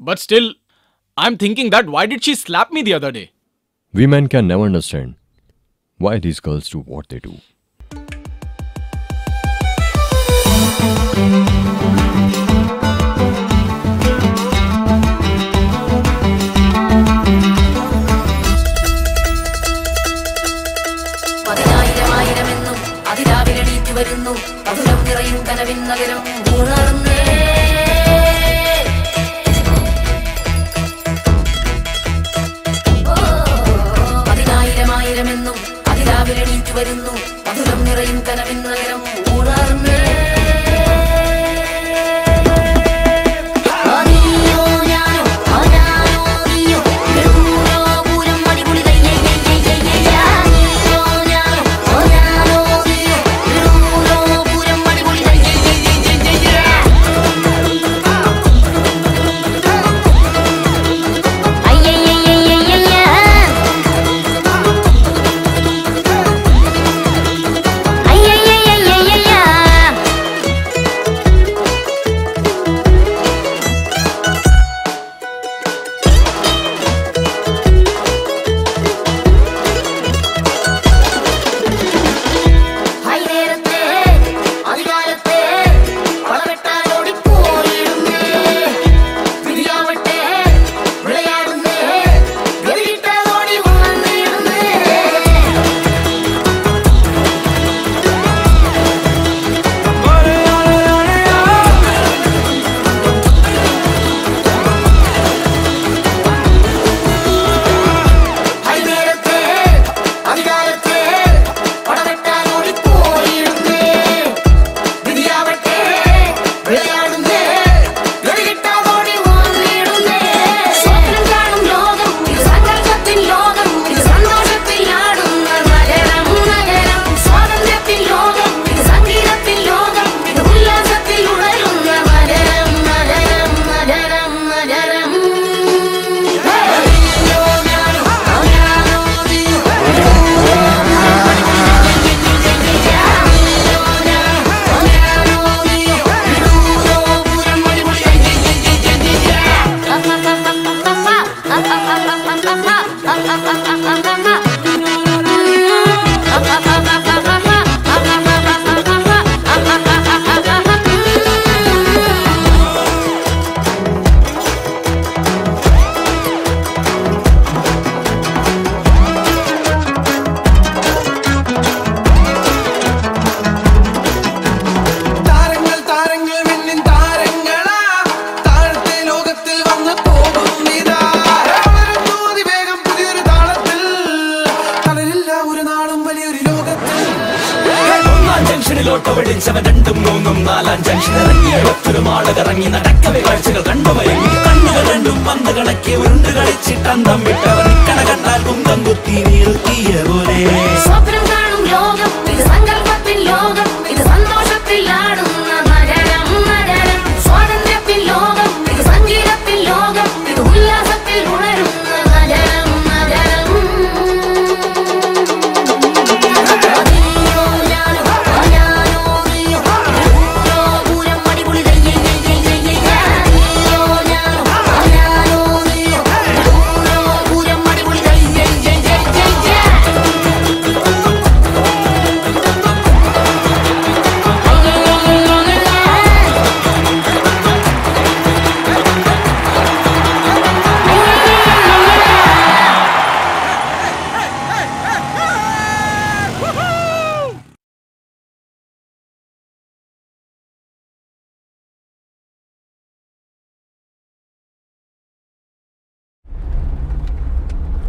But still, I'm thinking that why did she slap me the other day? We men can never understand why these girls do what they do.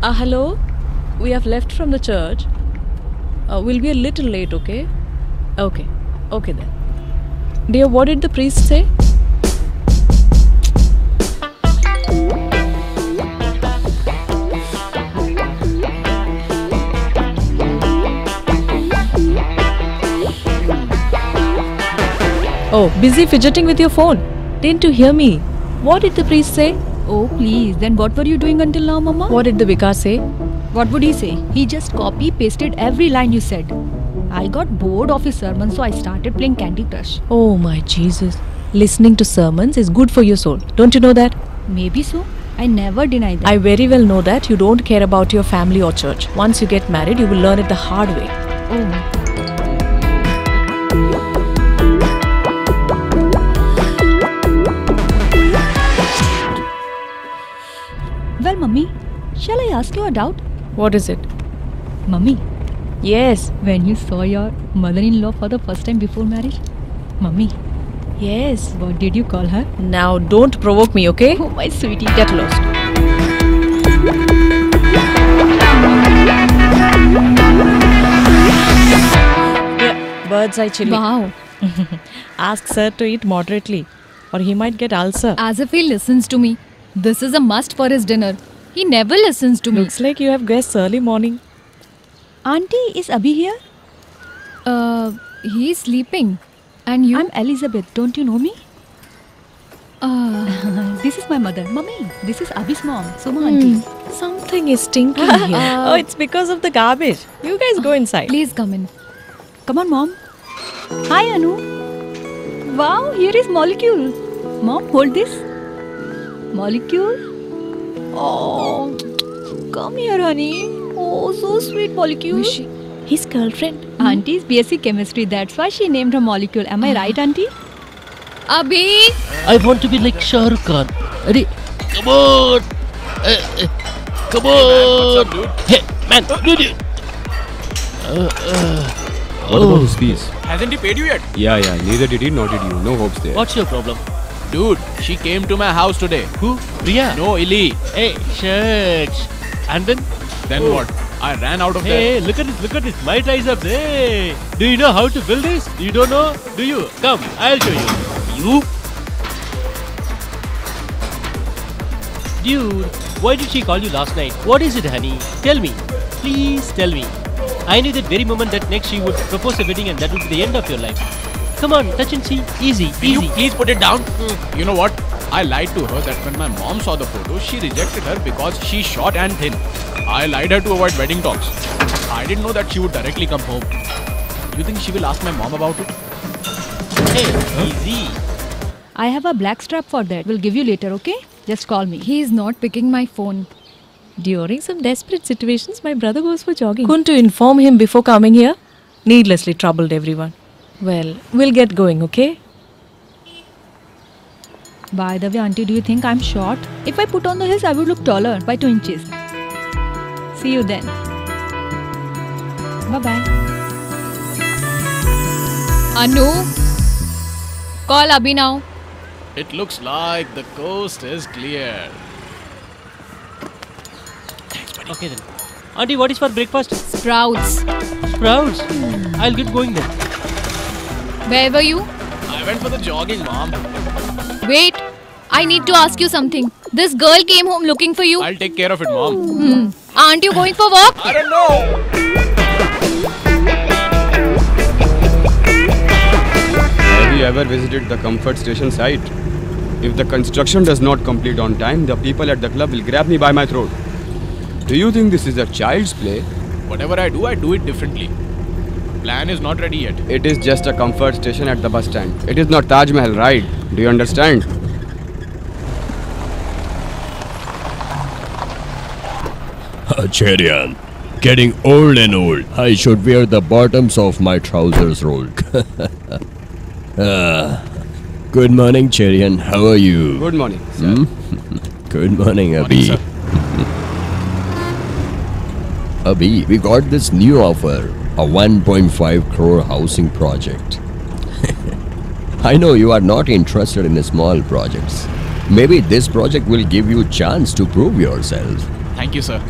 Uh, hello? We have left from the church. Uh, we'll be a little late, okay? Okay. Okay then. Dear, what did the priest say? Oh, busy fidgeting with your phone. Didn't you hear me? What did the priest say? Oh, please. Then what were you doing until now, Mama? What did the vicar say? What would he say? He just copy pasted every line you said. I got bored of his sermon, so I started playing Candy Crush. Oh my Jesus. Listening to sermons is good for your soul. Don't you know that? Maybe so. I never deny that. I very well know that you don't care about your family or church. Once you get married, you will learn it the hard way. oh. Shall I ask you a doubt? What is it? Mummy, Yes, when you saw your mother-in-law for the first time before marriage, mummy, yes. what did you call her? Now don't provoke me, okay? Oh, my sweetie. Get lost. Yeah, bird's eye chili. Wow. Ask sir to eat moderately, or he might get ulcer. As if he listens to me. This is a must for his dinner. He never listens to me. Looks like you have guests early morning. Auntie, is Abhi here? Uh, he's sleeping. And you? I'm Elizabeth. Don't you know me? Uh, this is my mother. Mummy, this is Abhi's mom, Suma Hmm. auntie. Something is stinking here. oh, it's because of the garbage. You guys go inside. please come in. Come on, mom. Hi, Anu. Wow, here is molecule. Mom, hold this. Molecule. Oh, come here, honey. Oh, so sweet molecule. Who is she? His girlfriend. Hmm. Auntie is BSc chemistry. That's why she named her molecule. Am I right, auntie? Abhi! I want to be like Shah Rukh Khan. Ready? Come on! Uh, uh, come on! Hey, man, dude! you- What about oh. his fees? Hasn't he paid you yet? Yeah, yeah. Neither did he, nor did you. No hopes there. What's your problem? Dude, she came to my house today. Who? Priya? No, Ili. Hey, shucks. And then? Then Oh. what? I ran out of Hey, there. look at this, look at this. My triceps. Hey! Do you know how to build this? You don't know? Do you? Come, I'll show you. You? Dude, why did she call you last night? What is it, honey? Tell me. Please tell me. I knew that very moment that next she would propose a wedding and that would be the end of your life. Come on, touch and see. Easy, Will you easy. please put it down? Mm, you know what? I lied to her that when my mom saw the photo, she rejected her because she's short and thin. I lied her to avoid wedding talks. I didn't know that she would directly come home. You think she will ask my mom about it? Hey, easy. I have a black strap for that. We'll give you later, okay? Just call me. He's not picking my phone. During some desperate situations, my brother goes for jogging. Couldn't you inform him before coming here? Needlessly troubled everyone. Well, we'll get going, okay? By the way, auntie, do you think I'm short? If I put on the heels, I would look taller by 2 inches. See you then. Bye bye. Anu! Call Abhi now. It looks like the coast is clear. Okay then. Auntie, what is for breakfast? Sprouts. Sprouts. I'll get going then. Where were you? I went for the jogging, mom. Wait. I need to ask you something. This girl came home looking for you. I'll take care of it, mom. Hmm. Aren't you going for work? I don't know. Have you ever visited the comfort station site? If the construction does not complete on time, the people at the club will grab me by my throat. Do you think this is a child's play? Whatever I do, I do it differently. Plan is not ready yet. It is just a comfort station at the bus stand. It is not Taj Mahal, right? Do you understand? Cherian, getting old and old. I should wear the bottoms of my trousers rolled. Ah, good morning, Cherian. How are you? Good morning, sir. Good morning, Morning, Abhi. sir. Abhi, we got this new offer a 1.5 crore housing project. I know you are not interested in small projects. Maybe this project will give you a chance to prove yourself. Thank you, sir.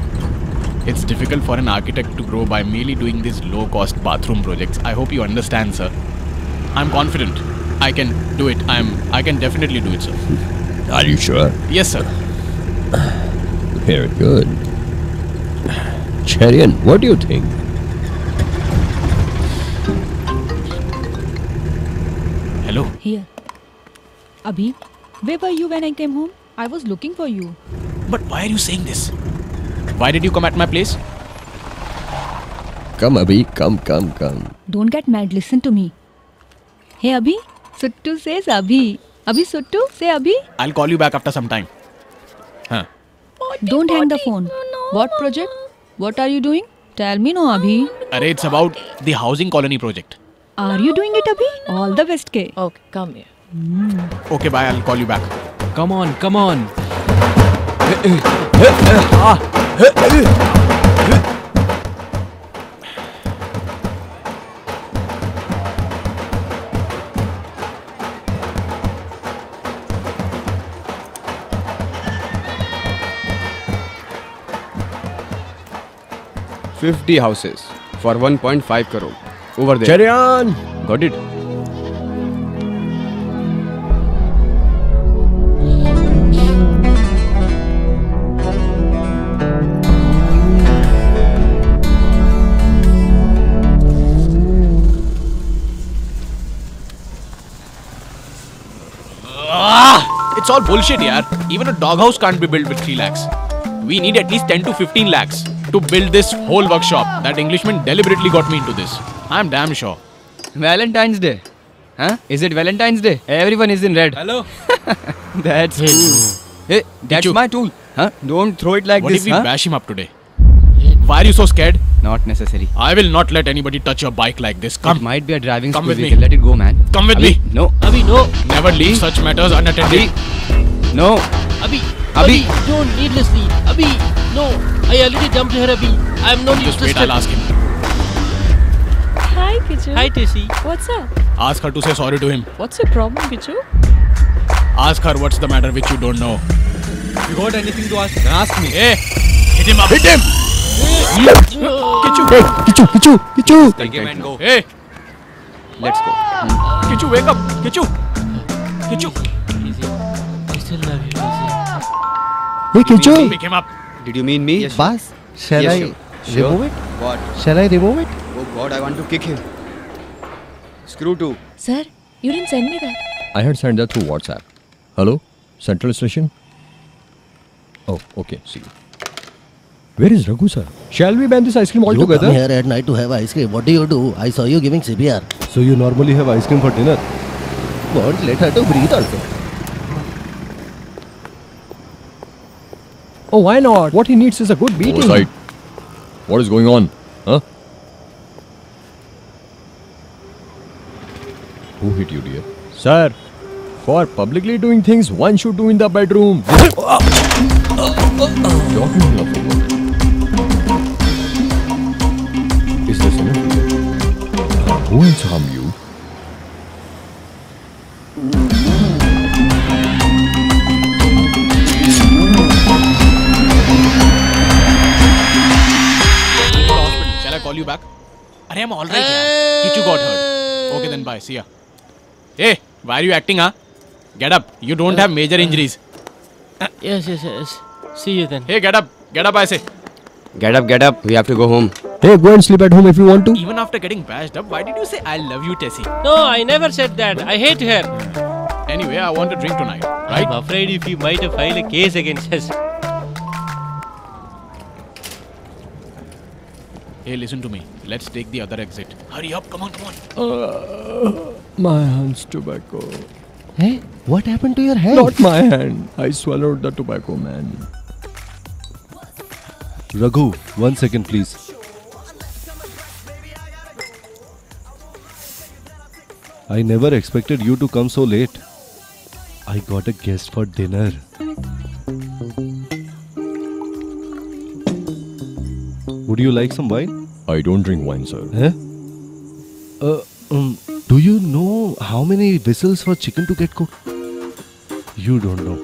It's difficult for an architect to grow by merely doing these low cost bathroom projects. I hope you understand, sir. I'm confident. I can do it. I'm I can definitely do it, sir. Are you sure? Yes, sir. Very good. Cherian, what do you think? Hello. Here. Abhi, where were you when I came home? I was looking for you. But why are you saying this? Why did you come at my place? Come, Abhi, come, come, come. Don't get mad. Listen to me. Hey, Abhi. Suttu says Abhi. Abhi Suttu, say Abhi. I'll call you back after some time. Huh. Don't hang the phone. What project? What are you doing? Tell me no, Abhi. Array, it's about the housing colony project. Are you doing it, Abhi? All the best, K. Okay, come here. Okay, bye. I'll call you back. Come on, come on. Fifty houses for 1.5 crore. Over there. Carry on. Got it. Ah, it's all bullshit, yaar. Even a doghouse can't be built with 3 lakhs. We need at least 10 to 15 lakhs to build this whole workshop. That Englishman deliberately got me into this. I'm damn sure. Valentine's Day. Huh? Is it Valentine's Day? Everyone is in red. Hello? That's cool. Hey, that's Kichu. my tool. Huh? Don't throw it like What this. What if we huh? bash him up today? Why are you so scared? Not necessary. I will not let anybody touch your bike like this. Come. It might be a driving Come school with me. Let it go, man. come with Abhi, me. No. Abhi, no. Never leave such matters unattended. No. Abhi, Abhi. Abhi, don't needlessly. Abhi, no. I already dumped her, Abhi. I am not Just interested. wait, I'll ask him. Hi, Kichu. Hi, Tessie. What's up? Ask her to say sorry to him. What's your problem, Kichu? Ask her what's the matter which you don't know. You got anything to ask? Ask me. Hey, hit him up. Hit him. Kichu. Hey, Kichu, Kichu, Kichu. Take him and go. Hey, Let's go. Kichu, wake up. Kichu. Kichu. Easy. I still love you, Easy. Hey, Kichu. Pick him up. Did you mean me? Yes. Boss, shall Yes, I sure. Sure. remove it? What? Shall I remove it? Oh God, I want to kick him. Screw two. Sir, you didn't send me that. I had sent that through WhatsApp. Hello? Central Station? Oh, okay. See you. Where is Raghu, sir? Shall we ban this ice cream You altogether? come here at night to have ice cream. What do you do? I saw you giving CPR. So you normally have ice cream for dinner? Won't let her to breathe also. Oh, why not? What he needs is a good beating. Oversight. What is going on? Who hit you, dear? Sir, for publicly doing things one should do in the bedroom. Talking enough over. Is this enough? Who else harm you? Shall I call you back? Arey, I'm alright. yaar. Kichu got hurt. Okay, then bye. See ya. Hey, why are you acting, huh? Get up. You don't have major uh, injuries. Uh, yes, yes, yes. See you then. Hey, get up. Get up, I say. Get up, get up. We have to go home. Hey, go and sleep at home if you want to. Even after getting bashed up, why did you say I love you, Tessie? No, I never said that. I hate her. Anyway, I want to drink tonight, right? I'm afraid if you might have filed a case against us. Hey, listen to me. Let's take the other exit. Hurry up. Come on, come on. Uh, my hand's tobacco. Hey, what happened to your hand? Not my hand. I swallowed the tobacco, man. Raghu, one second please. I never expected you to come so late. I got a guest for dinner. Would you like some wine? I don't drink wine, sir. Huh? Uh, um, do you know how many whistles for chicken to get cooked? You don't know.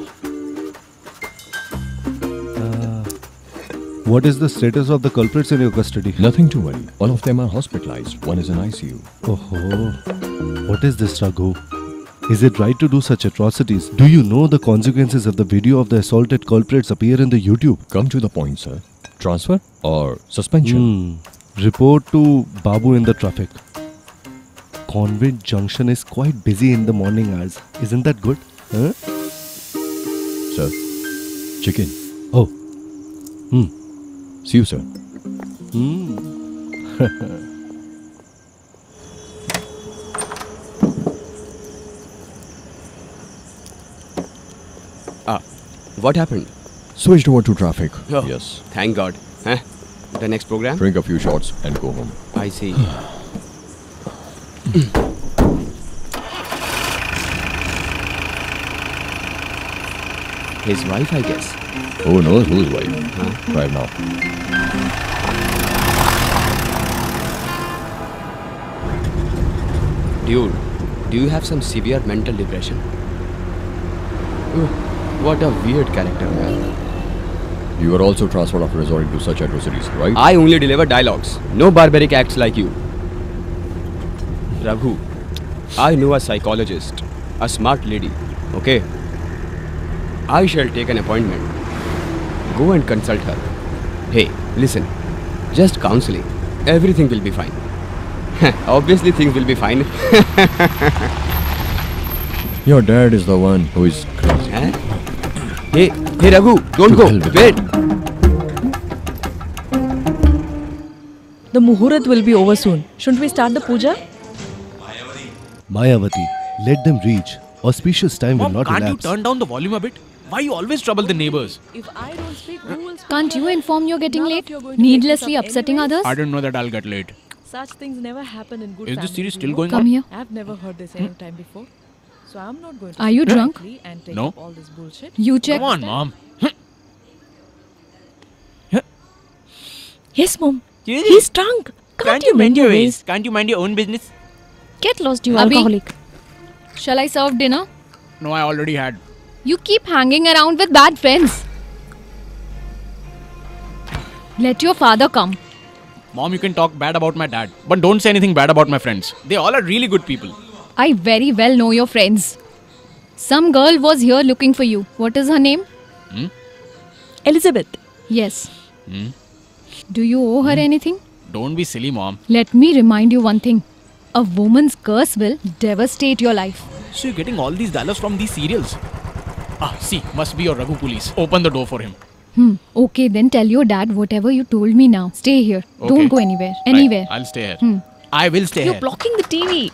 Uh, what is the status of the culprits in your custody? Nothing to worry. All of them are hospitalized. One is in ICU. Oh, what is this, Raghu? Is it right to do such atrocities? Do you know the consequences if the video of the assaulted culprits appear in the YouTube? Come to the point, sir. Transfer or suspension? Hmm. Report to Babu in the traffic. Convent Junction is quite busy in the morning hours. Isn't that good? Huh? Sir, chicken. Oh. Hmm. See you, sir. Hmm. Ah, what happened? Switched over to traffic. Oh, Yes. Thank God. Huh? The next program? Drink a few shots and go home. I see. His wife, I guess. Who knows whose wife? Drive now. Dude, do you have some severe mental depression? What a weird character, man. You were also transferred after resorting to such atrocities, right? I only deliver dialogues, no barbaric acts like you. Raghu, I know a psychologist, a smart lady, okay? I shall take an appointment. Go and consult her. Hey, listen, just counseling. Everything will be fine. Obviously, things will be fine. Your dad is the one who is crazy. Huh? Hey, hey Raghu, don't go. Wait. The Muhurat will be over soon. Shouldn't we start the puja? Mayavati, let them reach. Auspicious time will Mom, not can't elapse. you turn down the volume a bit? Why you always trouble the neighbors? If I don't speak, who will speak? Can't you inform you're getting None late? you are going to make Needlessly upsetting anyways. others? I didn't know that I'll get late. Such things never happen in good Is this series still know. going Come on? here. I've never heard this any time before. So I'm not going to Are you drunk? And take No. up all this bullshit. You check. Come on, mom. Yes, mom. He's drunk. Can't, you mend your ways? Can't you mind your own business? Get lost, you Abhi. alcoholic. Shall I serve dinner? No, I already had. You keep hanging around with bad friends. Let your father come. Mom, you can talk bad about my dad, but don't say anything bad about my friends. They all are really good people. I very well know your friends. Some girl was here looking for you. What is her name? Elizabeth. Yes. Hmm? Do you owe her anything? Don't be silly, mom. Let me remind you one thing. A woman's curse will devastate your life. So you're getting all these dollars from these serials? Ah, see, must be your Raghu police. Open the door for him. Hmm. Okay, then tell your dad whatever you told me now. Stay here. Okay. Don't go anywhere. Right, Anywhere. I'll stay here. Hmm. I will stay You're here. blocking the TV.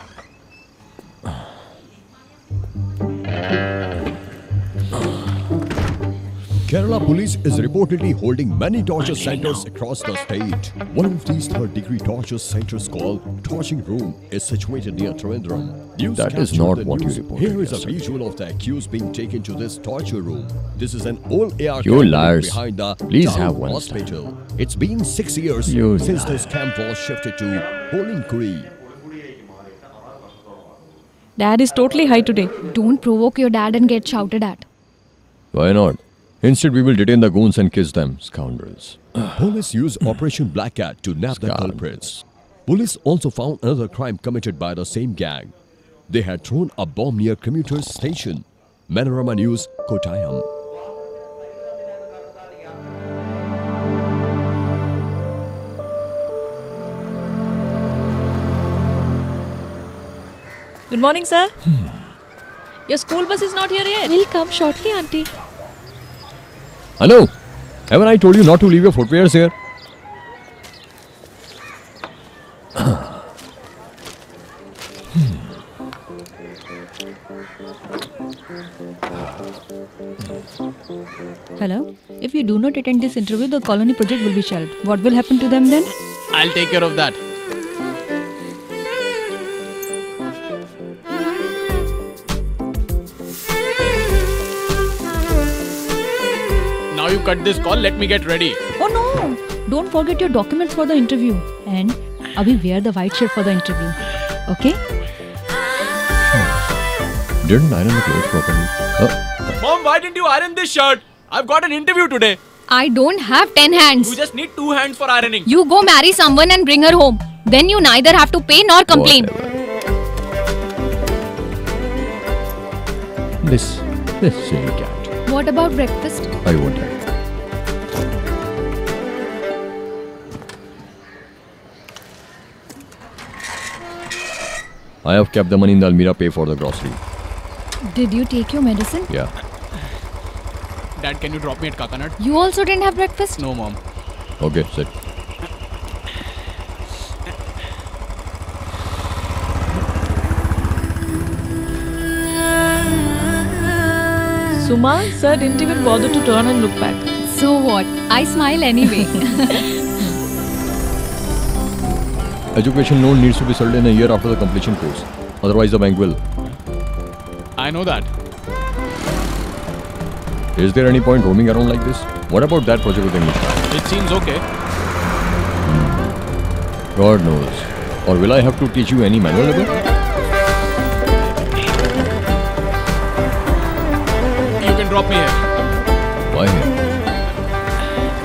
Kerala police is reportedly holding many torture centers across the state. One of these third degree torture centers called Torching Room is situated near Trivandrum. News That is not what you news. reported Here is a visual of the accused being taken to this torture room. This is an old AR You camp liars. behind the Please town have one hospital. It's been six years You since this camp was shifted to Polinkuri. Dad is totally high today. Don't provoke your dad and get shouted at. Why not? Instead, we will detain the goons and kiss them, scoundrels. Police used Operation Black Cat to nab the culprits. Police also found another crime committed by the same gang. They had thrown a bomb near commuters station. Manorama News, Kottayam. Good morning, sir. Hmm. Your school bus is not here yet. Will come shortly, auntie. Hello? Haven't I told you not to leave your footwears here? Hello? If you do not attend this interview, the colony project will be shelved. What will happen to them then? I'll take care of that. You cut this call, let me get ready. Oh no! Don't forget your documents for the interview. And Abhi, wear the white shirt for the interview. Okay? Hmm. Didn't iron the clothes properly. Oh, Mom, why didn't you iron this shirt? I've got an interview today. I don't have 10 hands. You just need two hands for ironing. You go marry someone and bring her home. Then you neither have to pay nor complain. this, this silly cat. What about breakfast? I won't have. I have kept the money in the Almira pay for the grocery. Did you take your medicine? Yeah. Dad, can you drop me at Kakkanad? You also didn't have breakfast? No, mom. Okay, sit. Suma, sir didn't even bother to turn and look back. So what? I smile anyway. Education loan needs to be settled in a year after the completion course. Otherwise, the bank will. I know that. Is there any point roaming around like this? What about that project with English? It seems okay. Hmm. God knows. Or will I have to teach you any manual labor? You can drop me here. Why here?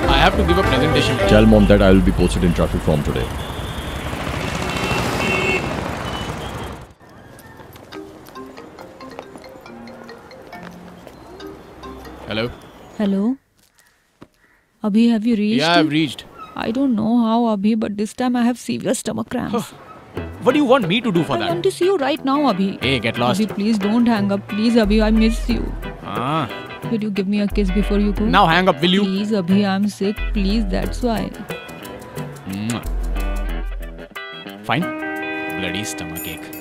I have to give a presentation. Tell mom that I will be posted in traffic from today. Hello? Abhi, have you reached? Yeah, I've reached. I don't know how, Abhi, but this time I have severe stomach cramps. What do you want me to do for I that? I want to see you right now, Abhi. Hey, get lost. Abhi, please don't hang up. Please, Abhi, I miss you. Ah. Will you give me a kiss before you go? Now hang up, will you? Please, Abhi, I'm sick. Please, that's why. Fine. Bloody stomach ache.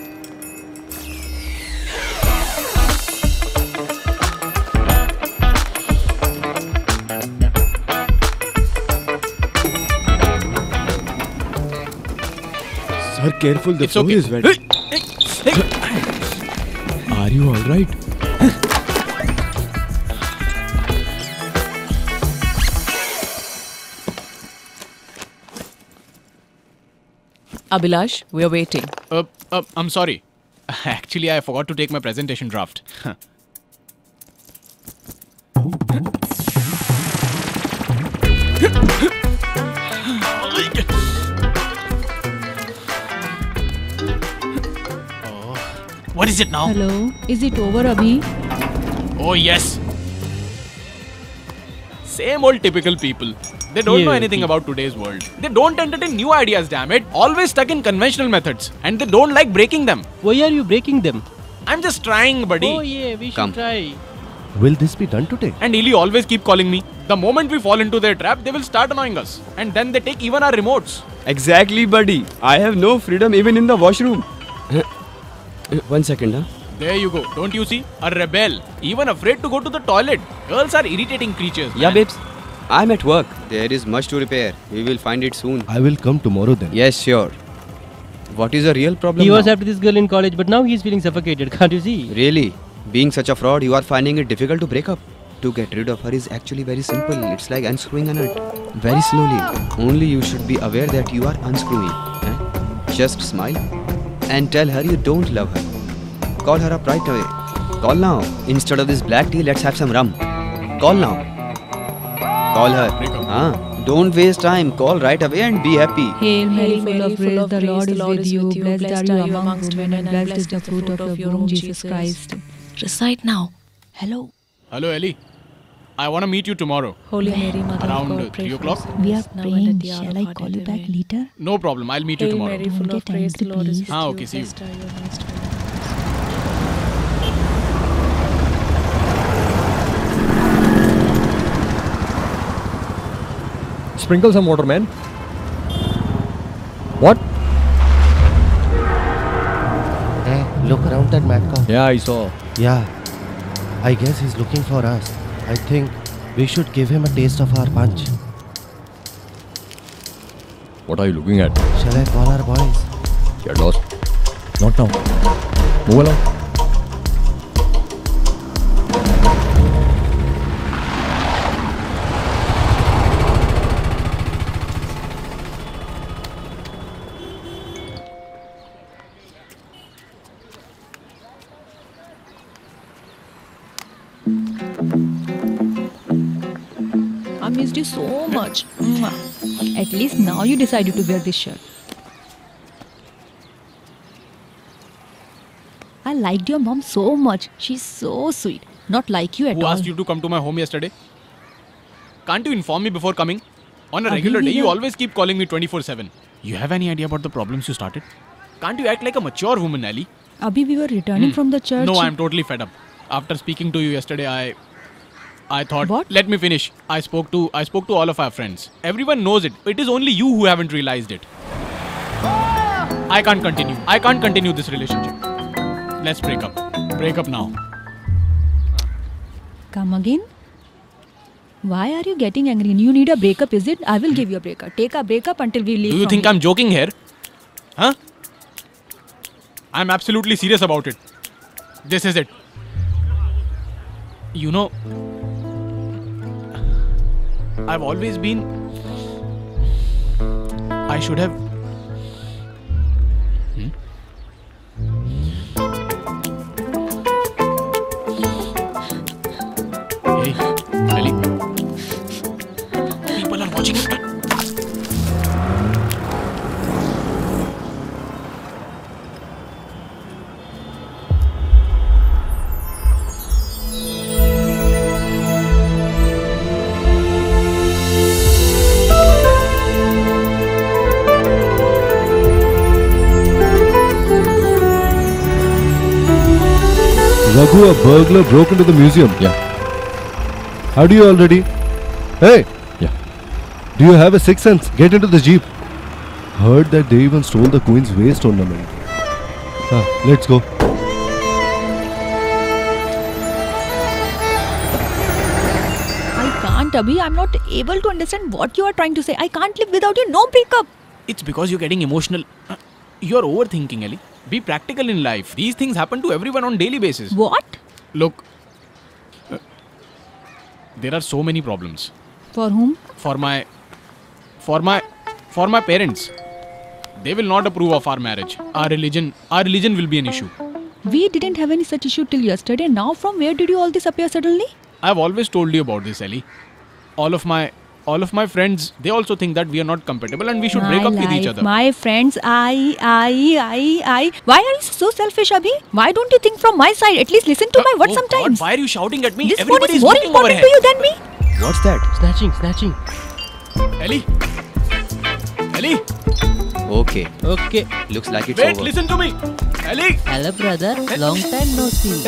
Sir, careful, the It's floor okay. is wet. Are you alright? Abhilash, we're waiting. Uh, uh, I'm sorry. Actually, I forgot to take my presentation draft. What is it now? Hello? Is it over, Abhi? Oh, yes. Same old typical people. They don't know anything okay. about today's world. They don't entertain new ideas, damn it. Always stuck in conventional methods. And they don't like breaking them. Why are you breaking them? I'm just trying, buddy. Oh yeah, we should Come. try. Will this be done today? And Ellie always keep calling me. The moment we fall into their trap, they will start annoying us. And then they take even our remotes. Exactly, buddy. I have no freedom even in the washroom. One second, huh? There you go. Don't you see? A rebel. Even afraid to go to the toilet. Girls are irritating creatures. Yeah, babes. I'm at work. There is much to repair. We will find it soon. I will come tomorrow then. Yes, sure. What is the real problem He was now? after this girl in college, but now he's feeling suffocated. Can't you see? Really? Being such a fraud, you are finding it difficult to break up. To get rid of her is actually very simple. It's like unscrewing a nut. Very slowly. Only you should be aware that you are unscrewing. eh? Just smile and tell her you don't love her. Call her up right away. Call now. Instead of this black tea, let's have some rum. Call now. Call her. Ah, don't waste time. Call right away and be happy. Hail Mary, full of grace, the Lord is with you. Blessed are you amongst women, and blessed is the fruit of your womb, Jesus Christ. Recite now. Hello. Hello, Ellie. I want to meet you tomorrow. Holy Mary, Mother of Around God, uh, 3 o'clock? We are Now and at praying. Shall I call you back later? No problem. I'll meet you tomorrow. Mary, full Don't of grace, the Lord is with please. Ah, you. okay, see you. Blessed you. Sprinkle some water, man. What? Hey, look around that mad cow. Yeah, I saw. Yeah. I guess he's looking for us. I think we should give him a taste of our punch. What are you looking at? Shall I call our boys? Get lost. Not now. Move along. At least now you decided to wear this shirt. I liked your mom so much. She's so sweet. Not like you at Who all. Who asked you to come to my home yesterday? Can't you inform me before coming? On a Abhi, regular day, you always keep calling me 24 7. You have any idea about the problems you started? Can't you act like a mature woman, Ellie? Abhi, we were returning hmm. from the church. No, I'm totally fed up. After speaking to you yesterday, I. I thought. What? Let me finish. I spoke to I spoke to all of our friends. Everyone knows it. It is only you who haven't realized it. I can't continue. I can't continue this relationship. Let's break up. Break up now. Come again? Why are you getting angry? You need a breakup, is it? I will give you a breakup. Take a breakup until we leave. Do you think here. I'm joking here? Huh? I'm absolutely serious about it. This is it. You know, I've always been. I should have. Raghu, a burglar broke into the museum. Yeah. How do you already? Hey! Yeah. Do you have a sixth sense? Get into the jeep. Heard that they even stole the Queen's waist ornament. Ah, let's go. I can't, Abhi. I'm not able to understand what you are trying to say. I can't live without you. No breakup. It's because you're getting emotional. Uh, You're overthinking, Ellie. Be practical in life. These things happen to everyone on daily basis. What? Look, uh, there are so many problems For whom? for my, for my, for my parents. They will not approve of our marriage. Our religion, our religion will be an issue. We didn't have any such issue till yesterday. Now, from where did you all this appear suddenly? I've always told you about this, Ellie. All of my, all of my friends, they also think that we are not compatible and we should break my up with each other. My friends, I, I, I, I. Why are you so selfish, Abhi? Why don't you think from my side? At least listen to my uh, words oh God, sometimes. why are you shouting at me? This phone Everybody is is more important here. to you than me. What's that? Snatching, snatching. Ellie. Ellie. Okay. Okay. Looks like it's Wait, over. listen to me. Ellie. Hello, brother. Long time no see.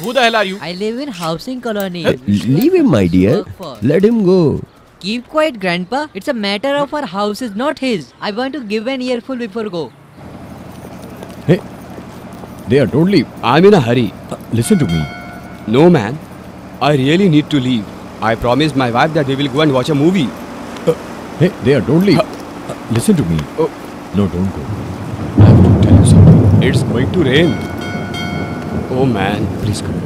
Who the hell are you? I live in housing colony. Leave him, my dear. Let him go. Keep quiet, grandpa. It's a matter of our house is not his. I want to give an earful before go. Hey, they are totally. I'm in a hurry. Uh, listen to me. No, man. I really need to leave. I promised my wife that we will go and watch a movie. Uh, hey, they are totally. Uh, listen to me. Oh. No, don't go. I have to tell you something. It's going to rain. Oh, man. Please come.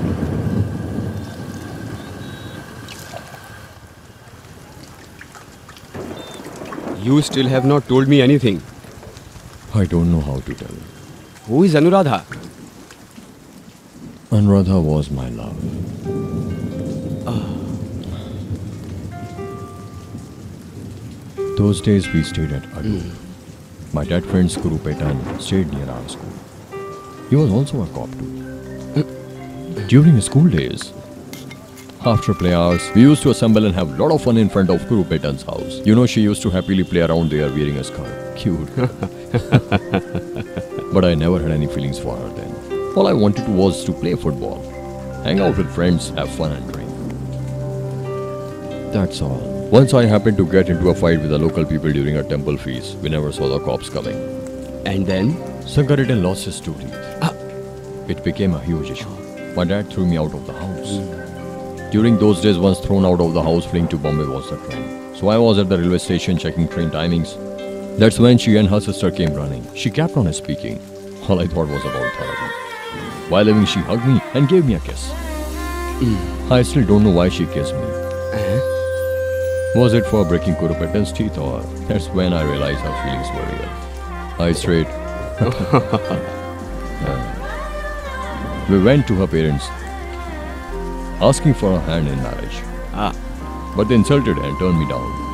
You still have not told me anything. I don't know how to tell. Who is Anuradha? Anuradha was my love. Those days we stayed at Adu. Hmm. My dad friend's Guru Petan stayed near our school. He was also a cop too. Hmm. During his school days, after play hours, we used to assemble and have a lot of fun in front of Guru Petan's house. You know, she used to happily play around there wearing a scarf. Cute. but I never had any feelings for her then. All I wanted to was to play football, hang out with friends, have fun and drink. That's all. Once I happened to get into a fight with the local people during a temple feast. We never saw the cops coming. And then? Sankaritan lost his two teeth. Ah. It became a huge issue. My dad threw me out of the house. Hmm. During those days, once thrown out of the house, fleeing to Bombay was the trend. So I was at the railway station checking train timings. That's when she and her sister came running. She kept on speaking. All I thought was about therapy. While leaving, she hugged me and gave me a kiss. I still don't know why she kissed me. Was it for breaking Kurupetan's teeth or that's when I realized her feelings were real. I straight. Uh, we went to her parents asking for her hand in marriage. Ah. But they insulted and turned me down.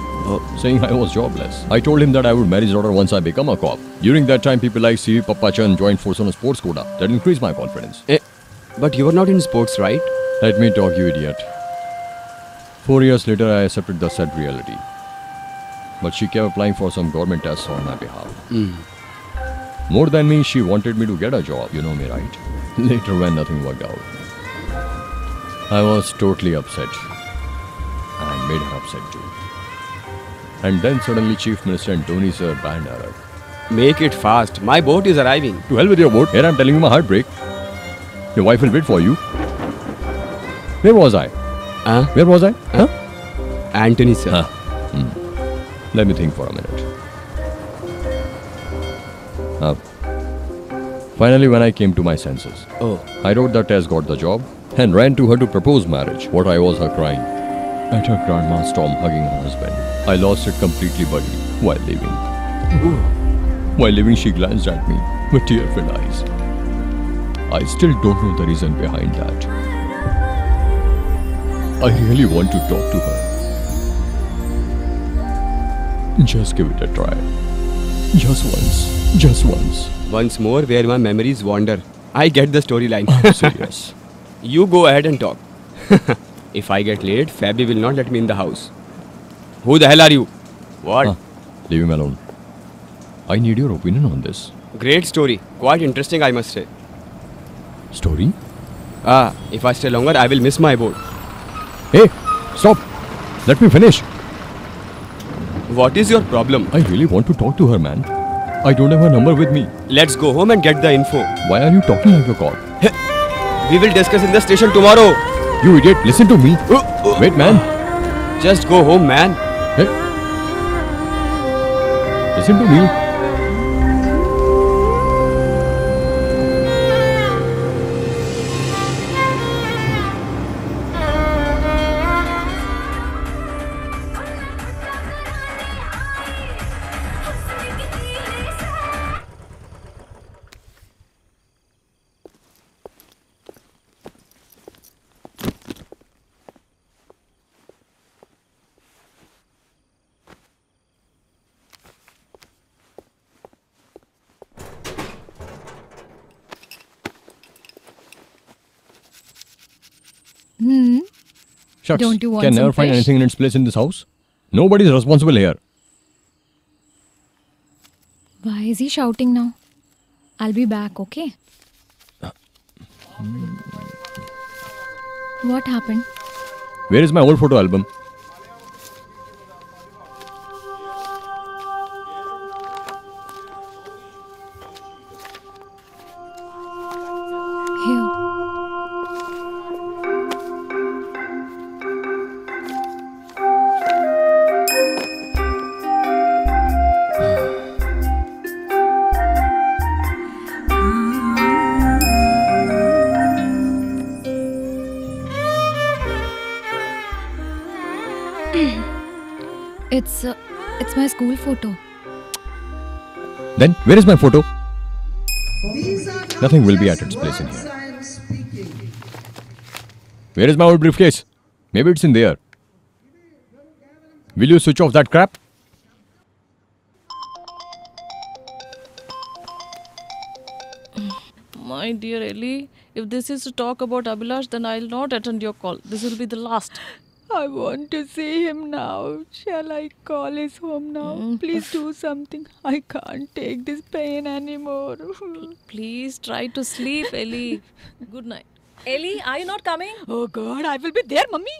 Saying I was jobless. I told him that I would marry his daughter once I become a cop. During that time, people like C. Papachan joined force on a sports quota. That increased my confidence. Eh, but you were not in sports, right? Let me talk, you idiot. Four years later, I accepted the sad reality. But she kept applying for some government tests on my behalf. Mm. More than me, she wanted me to get a job. You know me, right? Later, when nothing worked out, I was totally upset. And made her upset too. And then suddenly, Chief Minister Antony sir banned her. Make it fast. My boat is arriving. To hell with your boat. Here I'm telling you my heartbreak. Your wife will wait for you. Where was I? Huh? Where was I? Huh? Antony, sir. Huh. Let me think for a minute. Uh, finally, when I came to my senses, Oh. I wrote the test, got the job, and ran to her to propose marriage. What I was her crying. At her grandma's tomb, hugging her husband. I lost it completely, buddy, while leaving. While leaving, she glanced at me with tear-filled eyes. I still don't know the reason behind that. I really want to talk to her. Just give it a try. Just once. Just once. Once more, where my memories wander. I get the storyline. I'm serious. you go ahead and talk. if I get late, Fabi will not let me in the house. Who the hell are you? What? Huh. Leave him alone. I need your opinion on this. Great story. Quite interesting, I must say. Story? Ah, if I stay longer, I will miss my boat. Hey, stop! Let me finish. What is your problem? I really want to talk to her, man. I don't have her number with me. Let's go home and get the info. Why are you talking like a god? We will discuss in the station tomorrow. You idiot, listen to me. Uh, uh. Wait, man. Just go home, man. Hey. Listen to me. Shucks. Don't you want Can never find fish? anything in its place in this house. Nobody's responsible here. Why is he shouting now? I'll be back, okay? What happened? Where is my old photo album? It's school photo. Then, where is my photo? Nothing will be at its place in here. Where is my old briefcase? Maybe it's in there. Will you switch off that crap? My dear Ellie, if this is to talk about Abhilash, then I'll not attend your call. This will be the last. I want to see him now. Shall I call his home now? Mm. Please do something. I can't take this pain anymore. Please try to sleep, Ellie. Good night. Ellie, are you not coming? Oh God, I will be there, mummy.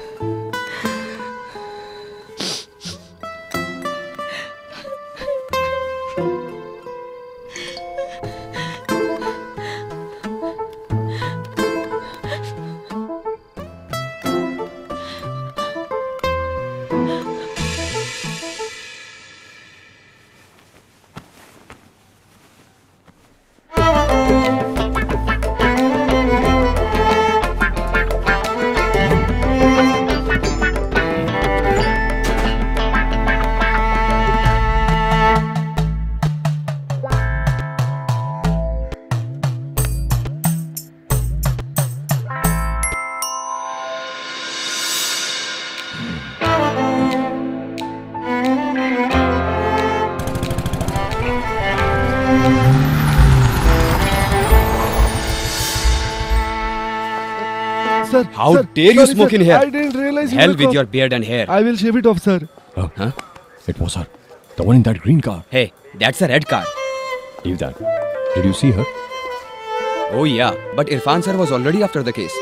How sir, dare you sorry, smoke sir. in here? I didn't realize Hell were with cop- your beard and hair. I will shave it off, sir. Oh, huh? It was her. The one in that green car. Hey, that's a red car. Leave that. Did you see her? Oh yeah, but Irfan sir was already after the case.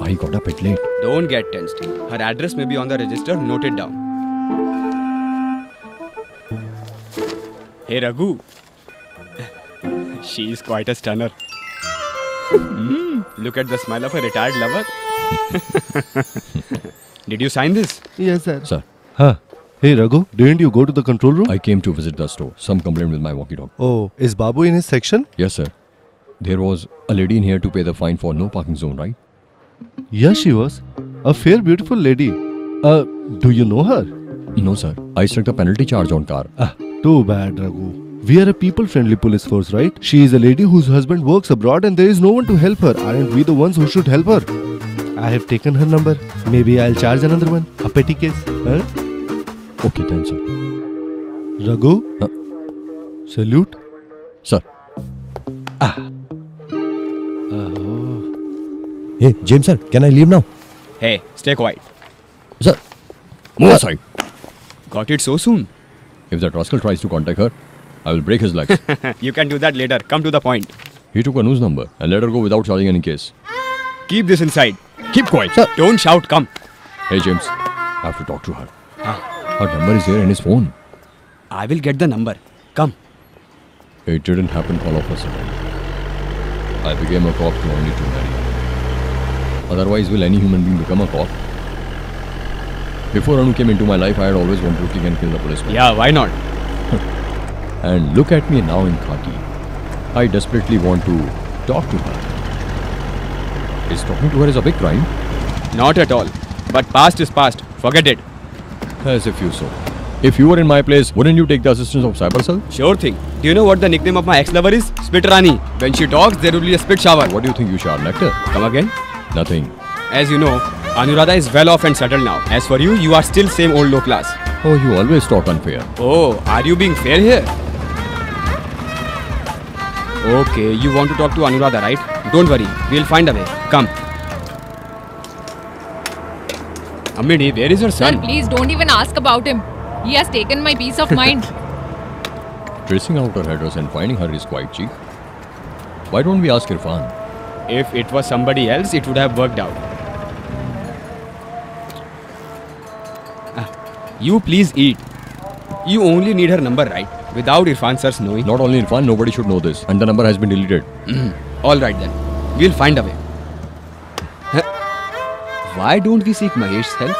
I got up bit late. Don't get tensed. Her address may be on the register. Note it down. Hey Raghu. she is quite a stunner. Hmm. Look at the smile of a retired lover. Did you sign this? Yes, sir. Sir, Huh. Hey, Raghu, didn't you go to the control room? I came to visit the store. Some complaint with my walkie-talkie. Oh, is Babu in his section? Yes, sir. There was a lady in here to pay the fine for no parking zone, right? Yes, she was. A fair, beautiful lady. Uh, do you know her? No, sir. I struck the penalty charge on car. Ah, too bad, Raghu. We are a people-friendly police force, right? She is a lady whose husband works abroad and there is no one to help her. Aren't we the ones who should help her? I have taken her number. Maybe I'll charge another one. A petty case. Huh? Okay, then, sir. Raghu? Salute. Sir. Ah. Oh. Hey, James, sir, can I leave now? Hey, stay quiet. Sir, move uh, aside. Got it so soon? If that rascal tries to contact her, I will break his legs. you can do that later. Come to the point. he took Anu's number and let her go without charging any case. Keep this inside. Keep quiet. Sir. Don't shout. Come. Hey, James, I have to talk to her. Her number is here in his phone. I will get the number. Come. It didn't happen all of a sudden. I became a cop to only to marry. Otherwise, will any human being become a cop? Before Anu came into my life, I had always wanted to kick and kill the policeman. Yeah, why not? And look at me now in khaki. I desperately want to talk to her. Is talking to her is a big crime? Not at all. But past is past. Forget it. As if you so. If you were in my place, wouldn't you take the assistance of Cyber Cell? Sure thing. Do you know what the nickname of my ex-lover is? Spit Rani. When she talks, there will be a spit shower. What do you think you shall nectar? Come again? Nothing. As you know, Anuradha is well off and settled now. As for you, you are still same old low class. Oh, you always talk unfair. Oh, are you being fair here? Okay, you want to talk to Anuradha, right? Don't worry, we'll find a way. Come. Amidi, where is your Sir, son? please don't even ask about him. He has taken my peace of mind. Tracing out her address and finding her is quite cheap. Why don't we ask Irfan? If it was somebody else, it would have worked out. You please eat. You only need her number, right? Without Irfan sir's knowing. Not only Irfan, nobody should know this. And the number has been deleted. All right then. We'll find a way. Why don't we seek Mahesh's help?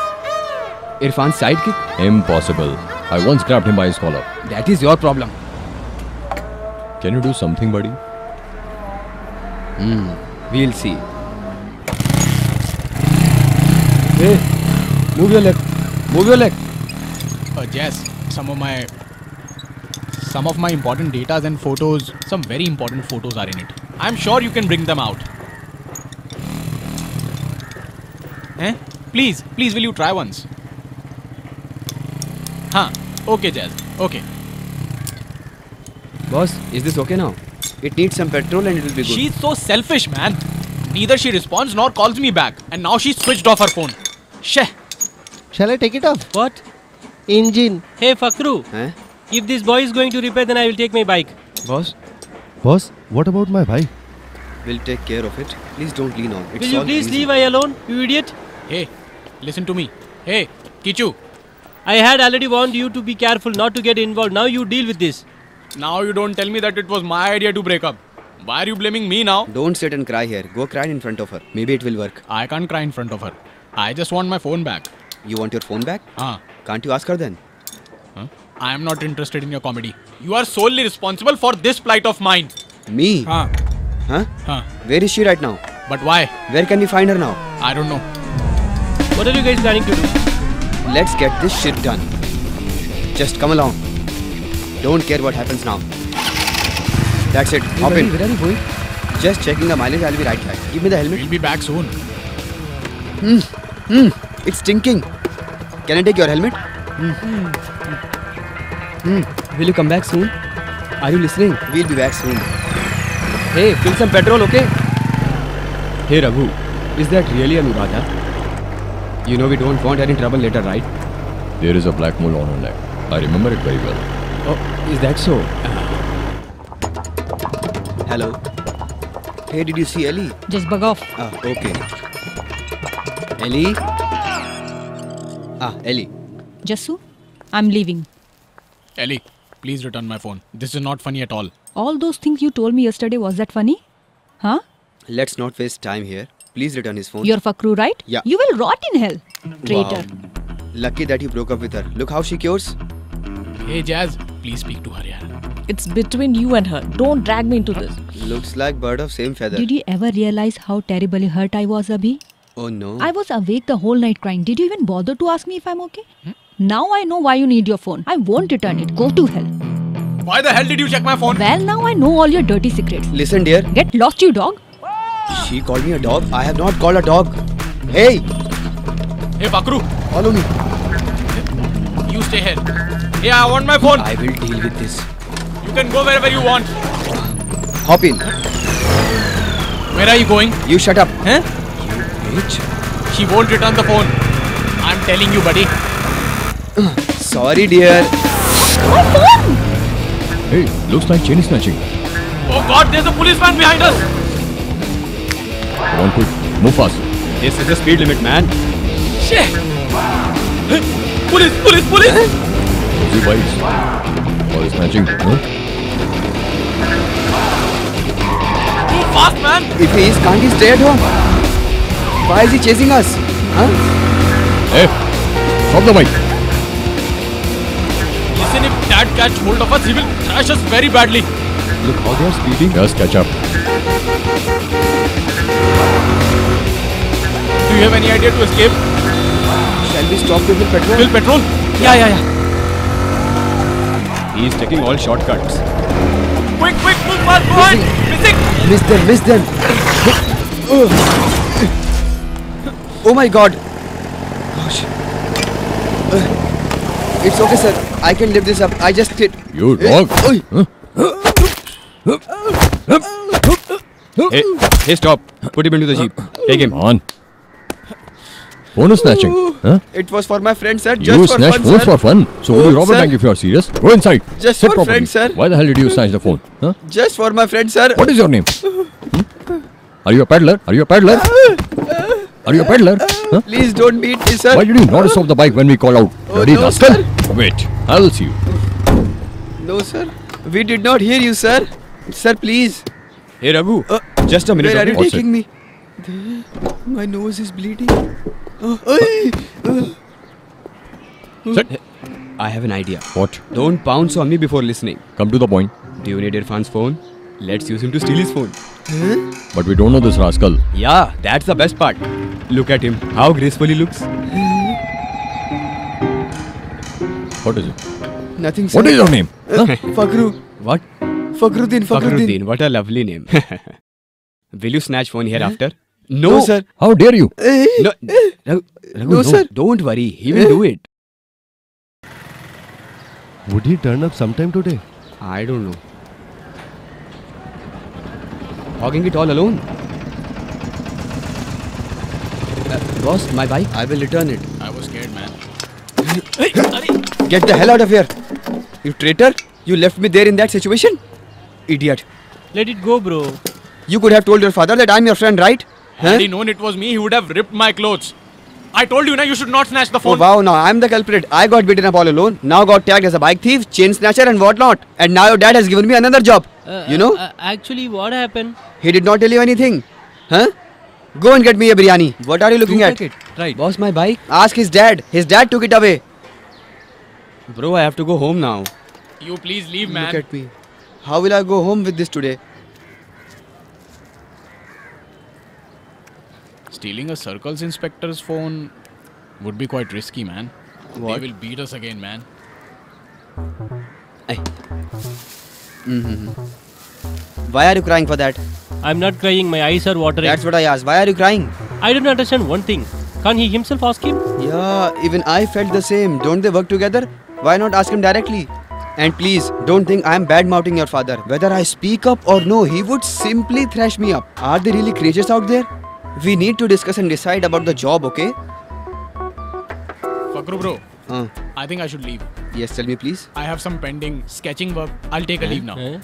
Irfan's sidekick? Impossible. I once grabbed him by his collar. That is your problem. Can you do something, buddy? Hmm. We'll see. Hey, move your leg. Move your leg. Uh, Jess, some of my some of my important datas and photos, some very important photos are in it. I'm sure you can bring them out. Eh? Please, please, will you try once? Huh. Okay, Jess. Okay. Boss, is this okay now? It needs some petrol and it will be good. She's so selfish, man. Neither she responds nor calls me back. And now she's switched off her phone. Sheh. Shall I take it off? What? Engine. Hey, Fakru. Eh? If this boy is going to repair, then I will take my bike. Boss, Boss, what about my bike? we'll take care of it. Please don't lean on. It's will you please easy. leave I alone, you idiot? Hey, listen to me. Hey, Kichu. I had already warned you to be careful not to get involved. Now you deal with this. Now you don't tell me that it was my idea to break up. Why are you blaming me now? Don't sit and cry here. Go cry in front of her. Maybe it will work. I can't cry in front of her. I just want my phone back. You want your phone back? Huh? Can't you ask her then? I am not interested in your comedy. You are solely responsible for this plight of mine. Me? Huh? Huh? Huh? Where is she right now? But why? Where can we find her now? I don't know. What are you guys planning to do? Let's get this shit done. Just come along. Don't care what happens now. That's it. Hop in. Where are you going? Just checking the mileage. I'll be right back. Give me the helmet. We'll be back soon. Hmm. Hmm. It's stinking. Can I take your helmet? Hmm. Hmm. Will you come back soon? Are you listening? We'll be back soon. Hey, fill some petrol, okay? Hey, Raghu. Is that really Anuradha? You know we don't want her in trouble later, right? There is a black mole on her neck. I remember it very well. Oh, is that so? Hello. Hey, did you see Ellie? Just bug off. Ah, okay. Ellie? Ah, Ellie. Jasu, I'm leaving. Ellie, please return my phone. This is not funny at all. All those things you told me yesterday, was that funny? Huh? Let's not waste time here. Please return his phone. You're Fakru, right? Yeah. You will rot in hell. Traitor. Lucky that you broke up with her. Look how she cures. Hey Jazz, please speak to her, yaar. It's between you and her. Don't drag me into this. Looks like bird of same feather. Did you ever realize how terribly hurt I was, Abhi? Oh no. I was awake the whole night crying. Did you even bother to ask me if I'm okay? Hmm? Now I know why you need your phone. I won't return it. Go to hell. Why the hell did you check my phone? Well, now I know all your dirty secrets. Listen, dear. Get lost, you dog. She called me a dog. I have not called a dog. Hey, Hey Fakru, follow me. you stay here. Hey, I want my phone. I will deal with this. You can go wherever you want. Hop in. Where are you going? You shut up. Huh? Bitch. She won't return the phone. I'm telling you, buddy. Sorry, dear. Hey, looks like chain snatching. Oh God, there's a policeman behind us. Come on, quick. Move fast. This is the speed limit, man. Shit. Hey, Police, police, police. Easy bites. Or snatching, huh? Move fast, man. If he is, can't he stay at home? Why is he chasing us? Huh? Hey, stop the bike. Listen, if Dad catch hold of us, he will thrash us very badly. Look how they are speeding. Just catch up. Do you have any idea to escape? Shall we stop to fill petrol? Fill petrol? Yeah, yeah, yeah. He is taking all shortcuts. Quick, quick, move fast, go on. Missing. Miss them, miss them. oh my god. Gosh. Uh, It's okay, sir. I can lift this up. I just hit. You dog. Oi. Hey, hey, stop. Put him into the jeep. Take him. On. Phone snatching. Huh? It was for my friend, sir. you Just for snatch fun, phones sir. for fun. So will you Oh, rob a sir. bank if you are serious? Go inside. Just Sit for properly. friends, sir. Why the hell did you snatch the phone? Huh? Just for my friend, sir. What is your name? Hmm? Are you a peddler? Are you a peddler? Are you a peddler? Uh, huh? Please don't beat me, sir. Why did you not stop the bike when we call out? Oh, Bloody no, rascal. sir. Wait, I will see you. No, sir. We did not hear you, sir. Sir, please. Hey, Raghu. Uh, just a minute. Where are you taking me? My nose is bleeding. Oh, oi. Sit. I have an idea. What? Don't pounce on me before listening. Come to the point. Do you need Irfan's phone? Let's use him to steal his phone. But we don't know this rascal. Yeah, that's the best part. Look at him. How graceful he looks. Hmm. What is it? Nothing, What sir. is your name? Uh, huh? Fakru. What? Fakhruddin, Fakhruddin. What a lovely name. Will you snatch phone hereafter? No, No, sir. How dare you? Uh, uh, no, Raghu, Raghu, No, sir. Don't worry. He will do it. Would he turn up sometime today? I don't know. Hogging it all alone. Uh, boss, my bike. I will return it. I was scared, man. Get the hell out of here. You traitor. You left me there in that situation. Idiot. Let it go, bro. You could have told your father that I'm your friend, right? Had he known it was me, he would have ripped my clothes. I told you, na, you should not snatch the phone. Oh phone. wow, now I'm the culprit. I got beaten up all alone. Now got tagged as a bike thief, chain snatcher and whatnot. And now your dad has given me another job. Uh, you know? uh, actually, what happened? He did not tell you anything. Huh? Go and get me a biryani. What are you looking Two at? packet, right. Boss, my bike. Ask his dad. His dad took it away. Bro, I have to go home now. You please leave, man. Look at me. How will I go home with this today? Stealing a circles inspector's phone would be quite risky, man. What? They will beat us again, man. Mm-hmm. Why are you crying for that? I'm not crying, my eyes are watering. That's what I asked. Why are you crying? I don't understand one thing. Can't he himself ask him? Yeah, even I felt the same. Don't they work together? Why not ask him directly? And please, don't think I'm bad mouthing your father. Whether I speak up or no, he would simply thrash me up. Are there really creatures out there? We need to discuss and decide about the job, okay? Fakru bro, Uh, I think I should leave. yes, tell me please. I have some pending sketching work. I'll take a leave now. Huh?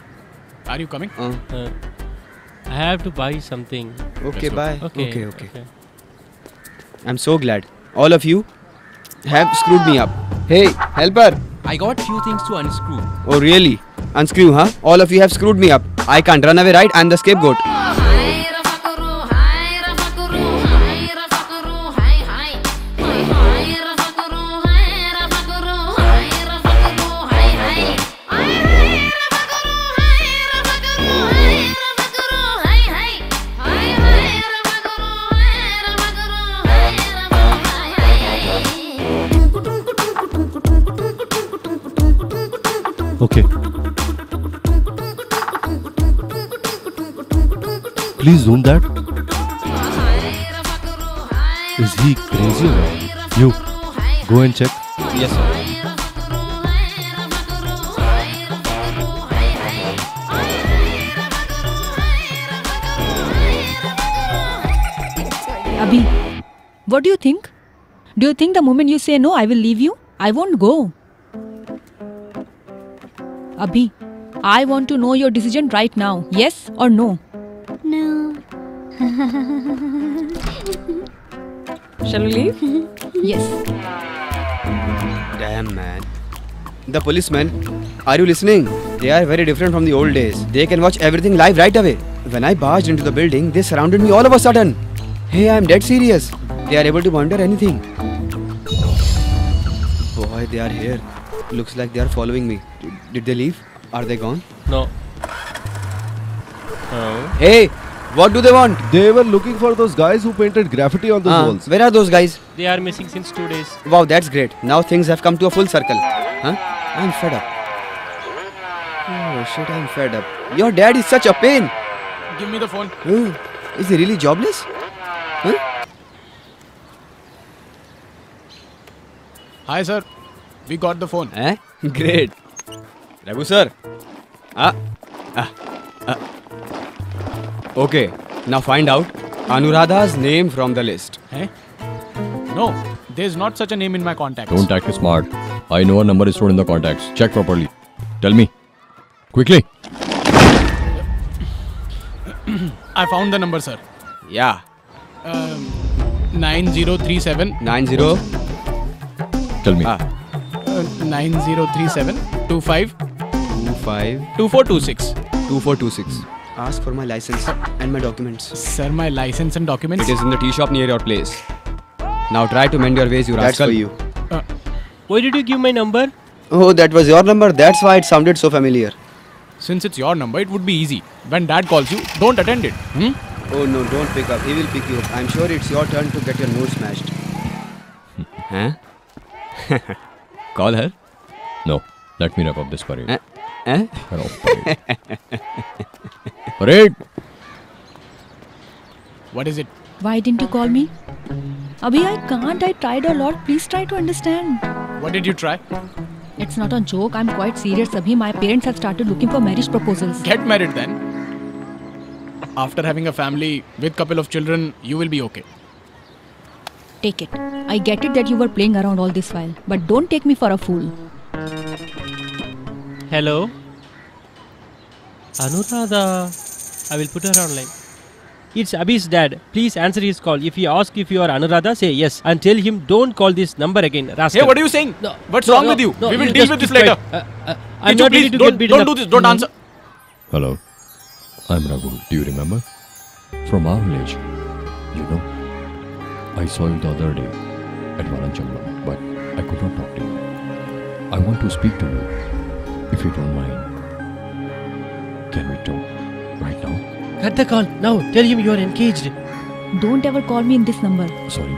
Are you coming? Uh, Uh, I have to buy something. okay, go. bye. Okay. okay, okay. I'm so glad. All of you have screwed me up. Hey, helper. I got few things to unscrew. Oh, really? Unscrew, huh? All of you have screwed me up. I can't run away, right? I'm the scapegoat. Please zoom that? Is he crazy or what? You, go and check. Yes, sir. Abhi, what do you think? Do you think the moment you say no, I will leave you? I won't go. Abhi, I want to know your decision right now. Yes or no? No. Shall we leave? yes. Damn, man. The policemen, are you listening? They are very different from the old days. They can watch everything live right away. When I barged into the building, they surrounded me all of a sudden. Hey, I'm dead serious. They are able to monitor anything. Boy, they are here. Looks like they are following me. Did they leave? Are they gone? No. No. Hey, what do they want? They were looking for those guys who painted graffiti on those Ah, walls. where are those guys? They are missing since two days. Wow, that's great. Now things have come to a full circle. Huh? I'm fed up. Oh shit, I'm fed up. Your dad is such a pain. Give me the phone. Is he really jobless? Huh? Hi, sir. We got the phone. Eh? Great. Raghu sir. Ah. Ah. ah. Okay, now find out Anuradha's name from the list. Eh? No, there's not such a name in my contacts. Don't act smart. I know a number is stored in the contacts. Check properly. Tell me. Quickly. I found the number, sir. Yeah. Um, 9037 90 Tell me. Ah. uh, 9037 25 25 2426. 2426. Ask for my license and my documents. Sir, my license and documents. It is in the tea shop near your place. Now try to mend your ways, you That's rascal. for you. Why did you give my number? Oh, that was your number. That's why it sounded so familiar. Since it's your number, it would be easy. When dad calls you, don't attend it. Hmm? Oh no, don't pick up. He will pick you up. I'm sure it's your turn to get your nose smashed. Huh? Call her? No. Let me wrap up this parade. Eh? Eh? Get parade. parade! What is it? Why didn't you call me? Abhi, I can't. I tried a lot. Please try to understand. What did you try? It's not a joke. I'm quite serious, Abhi. My parents have started looking for marriage proposals. Get married then. After having a family with couple of children, you will be okay. Take it. I get it that you were playing around all this while, but don't take me for a fool. Hello? Anuradha. I will put her online. It's Abhi's dad. Please answer his call. If he asks if you are Anuradha, say yes. And tell him don't call this number again. Rascal. Hey, what are you saying? No, What's no, wrong no, with you? no, we will deal with this later. Uh, uh, I'm Kichu, not ready please to don't, get beaten don't up. do this. Don't Mhm. answer. Hello. I'm Raghu. Do you remember? From our village. You know, I saw you the other day at Valanchangam, but I could not talk to you. I want to speak to you, if you don't mind. Can we talk right now? Cut the call. Now tell him you are engaged. Don't ever call me in this number. Sorry.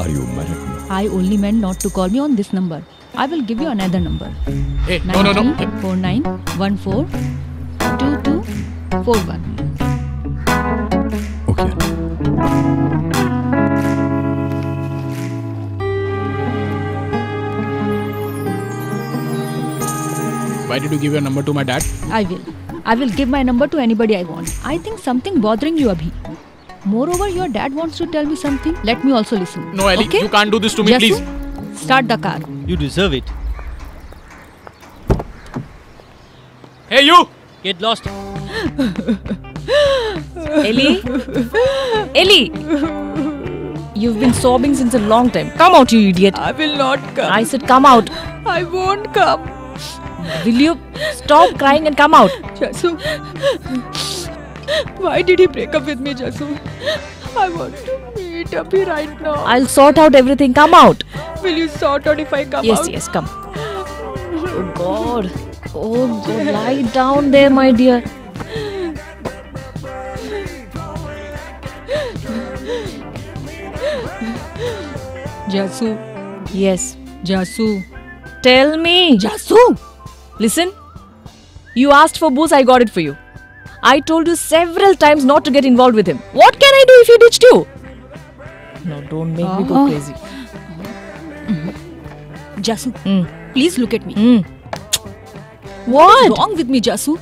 Are you married? I only meant not to call me on this number. I will give you another number. Hey, no, no, no. 4914 2241. Why did you give your number to my dad? I will. I will give my number to anybody I want. I think something bothering you, Abhi. Moreover, your dad wants to tell me something. Let me also listen. No, Ellie, okay? you can't do this to me, Jasu, please. Start the car. You deserve it. Hey, you! Get lost. Ellie? Ellie! You've been sobbing since a long time. Come out, you idiot. I will not come. I said come out. I won't come. Will you stop crying and come out? Jasu. Why did he break up with me, Jasu? I want to meet Abhi right now. I'll sort out everything. Come out. Will you sort out if I come yes, out? yes, yes, come. Oh God. Oh God. Lie down there, my dear. Jasu. Yes. Jasu. Tell me. Jasu. Listen. You asked for booze, I got it for you. I told you several times not to get involved with him. What can I do if he ditched you? No, don't make me go Uh-huh. crazy. Uh-huh. Jasu, hmm. please look at me. Hmm. What? What's wrong with me, Jasu?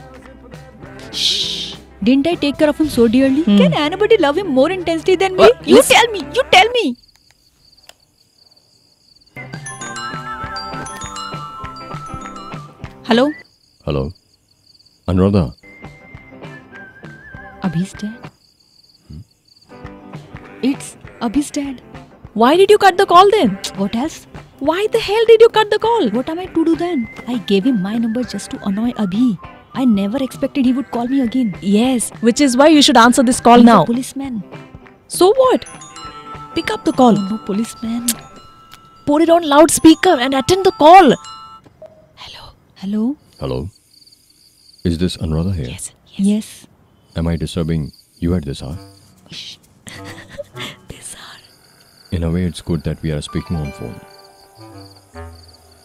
Shh. Didn't I take care of him so dearly? Hmm. Can anybody love him more intensely than me? What? You tell me. You tell me. Hello? Hello? Anuradha, Abhi's dad. Hmm? It's Abhi's dad. Why did you cut the call then? What else? Why the hell did you cut the call? What am I to do then? I gave him my number just to annoy Abhi. I never expected he would call me again. Yes, which is why you should answer this call He's now. a policeman. So what? Pick up the call. No policeman. Put it on loudspeaker and attend the call. Hello? hello? Is this Anuradha here? Yes. Yes. Am I disturbing you at this hour? This hour. In a way, it's good that we are speaking on phone.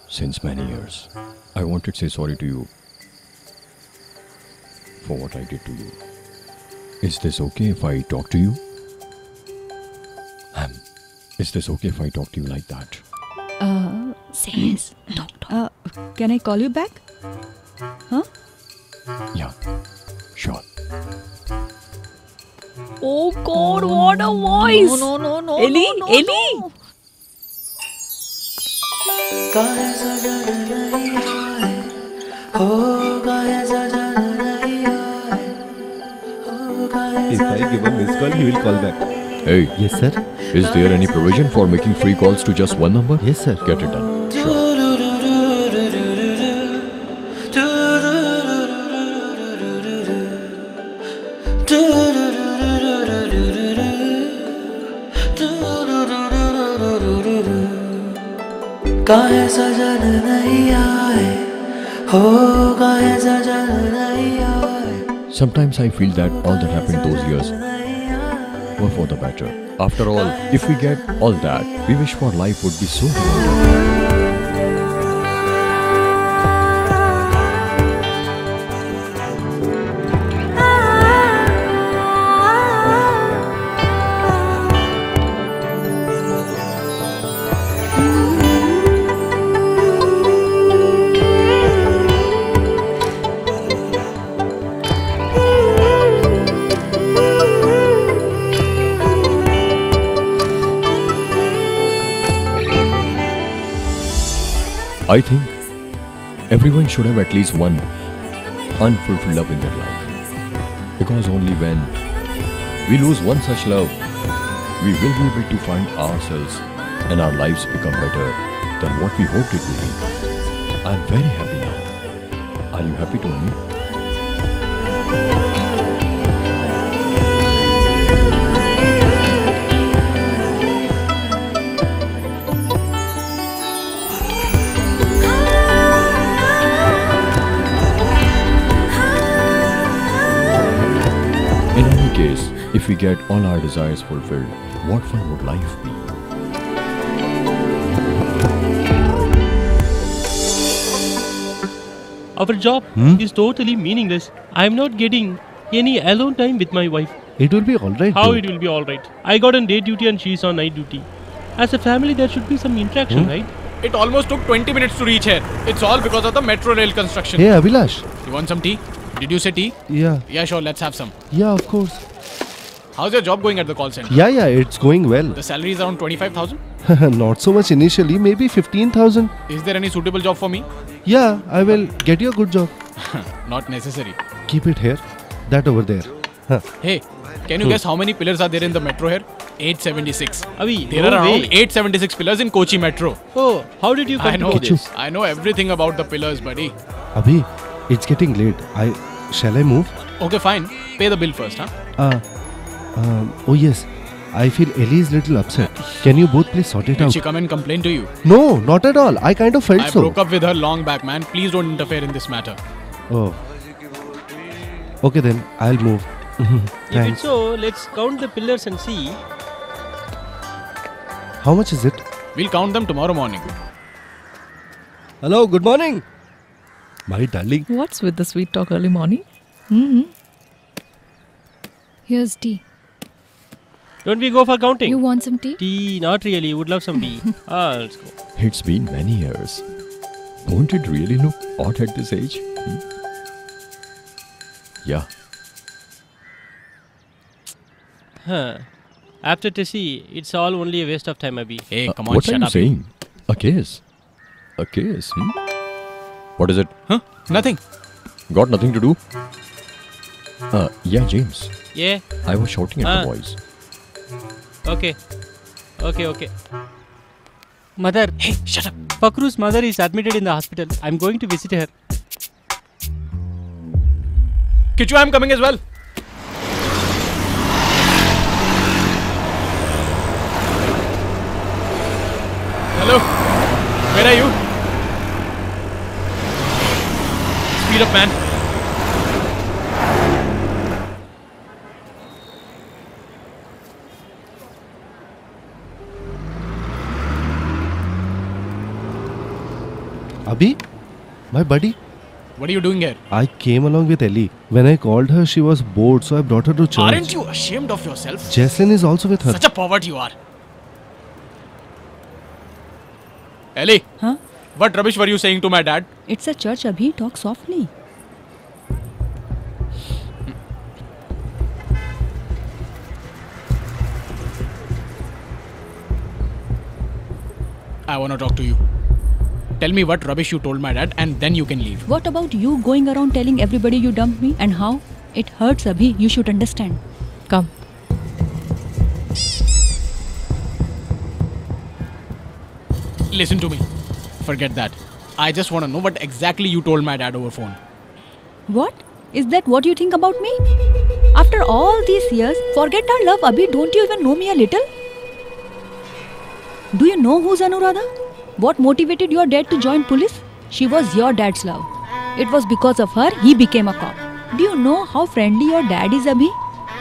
Since many years, I wanted to say sorry to you for what I did to you. Is this okay if I talk to you? Um, is this okay if I talk to you like that? Uh, Say yes. Talk, talk. uh, can I call you back? Huh? Yeah, sure. Oh God, what a voice! No, no, no, no. Ellie, no, no, Ellie. no. If I give a missed call, he will call back. Hey, Yes, sir. is there any provision for making free calls to just one number? Yes, sir. Get it done. Sure. काहे सजन नहीं आए हो गए सजन नहीं आए Sometimes I feel that all that happened those years were for the better. After all, if we get all that, we wish for life would be so wonderful. I think everyone should have at least one unfulfilled love in their life. Because only when we lose one such love, we will be able to find ourselves and our lives become better than what we hoped it would be. I'm very happy now. Are you happy to get all our desires fulfilled, what fun would life be? Our job Hmm? is totally meaningless. I'm not getting any alone time with my wife. It will be alright. How though. it will be alright? I got on day duty and she's on night duty. As a family, there should be some interaction, Hmm? right? It almost took 20 minutes to reach here. It's all because of the metro rail construction. Hey, Abhilash. You want some tea? Did you say tea? Yeah. Yeah, sure, let's have some. Yeah, of course. How's your job going at the call center? Yeah, yeah, it's going well. The salary is around 25,000. Not so much initially, maybe 15,000. Is there any suitable job for me? Yeah, I will get you a good job. Not necessary. Keep it here. That over there. Huh. Hey, can you Hmm. guess how many pillars are there in the metro here? 876. Avi, There no are around way. 876 pillars in Kochi Metro. Oh, how did you come I know to this? I know everything about the pillars, buddy. Abhi, it's getting late. I shall I move? Okay, fine. Pay the bill first, huh? Uh, um, oh yes. I feel Ellie is little upset. Can you both please sort it Did out? she come and complain to you? No, not at all. I kind of felt I so. broke up with her long back, man. Please don't interfere in this matter. Oh. Okay then, I'll move. If it's Thanks. so, let's count the pillars and see. How much is it? We'll count them tomorrow morning. Hello, good morning. My darling. What's with the sweet talk early morning? hmm Here's tea. Don't we go for counting? You want some tea? Tea, not really. You would love some tea. ah, let's go. It's been many years. Won't it really look odd at this age? Hmm? Yeah. Huh. After Tessie, it's all only a waste of time, Abhi. Hey, Uh, come on, what shut are you up. saying? A case? A case? Hmm? What is it? Huh? Nothing. Got nothing to do? Uh, yeah, James. Yeah. I was shouting at Ah. the boys. Okay, okay. Mother. Hey, shut up. Pakru's mother is admitted in the hospital. I'm going to visit her. Kichu, I'm coming as well. Hello. Where are you? Speed up, man. Abhi? My buddy? What are you doing here? I came along with Ellie. When I called her, she was bored, so I brought her to church. Aren't you ashamed of yourself? Jesslyn is also with her. Such a pervert you are. Ellie. Huh? What rubbish were you saying to my dad? It's a church, Abhi. Talk softly. I want to talk to you. Tell me what rubbish you told my dad and then you can leave. What about you going around telling everybody you dumped me and how? It hurts, Abhi. You should understand. Come. Listen to me. Forget that. I just want to know what exactly you told my dad over phone. What? Is that what you think about me? After all these years, forget our love, Abhi. Don't you even know me a little? Do you know who's Anuradha? What motivated your dad to join police? She was your dad's love. It was because of her he became a cop. Do you know how friendly your dad is, Abhi?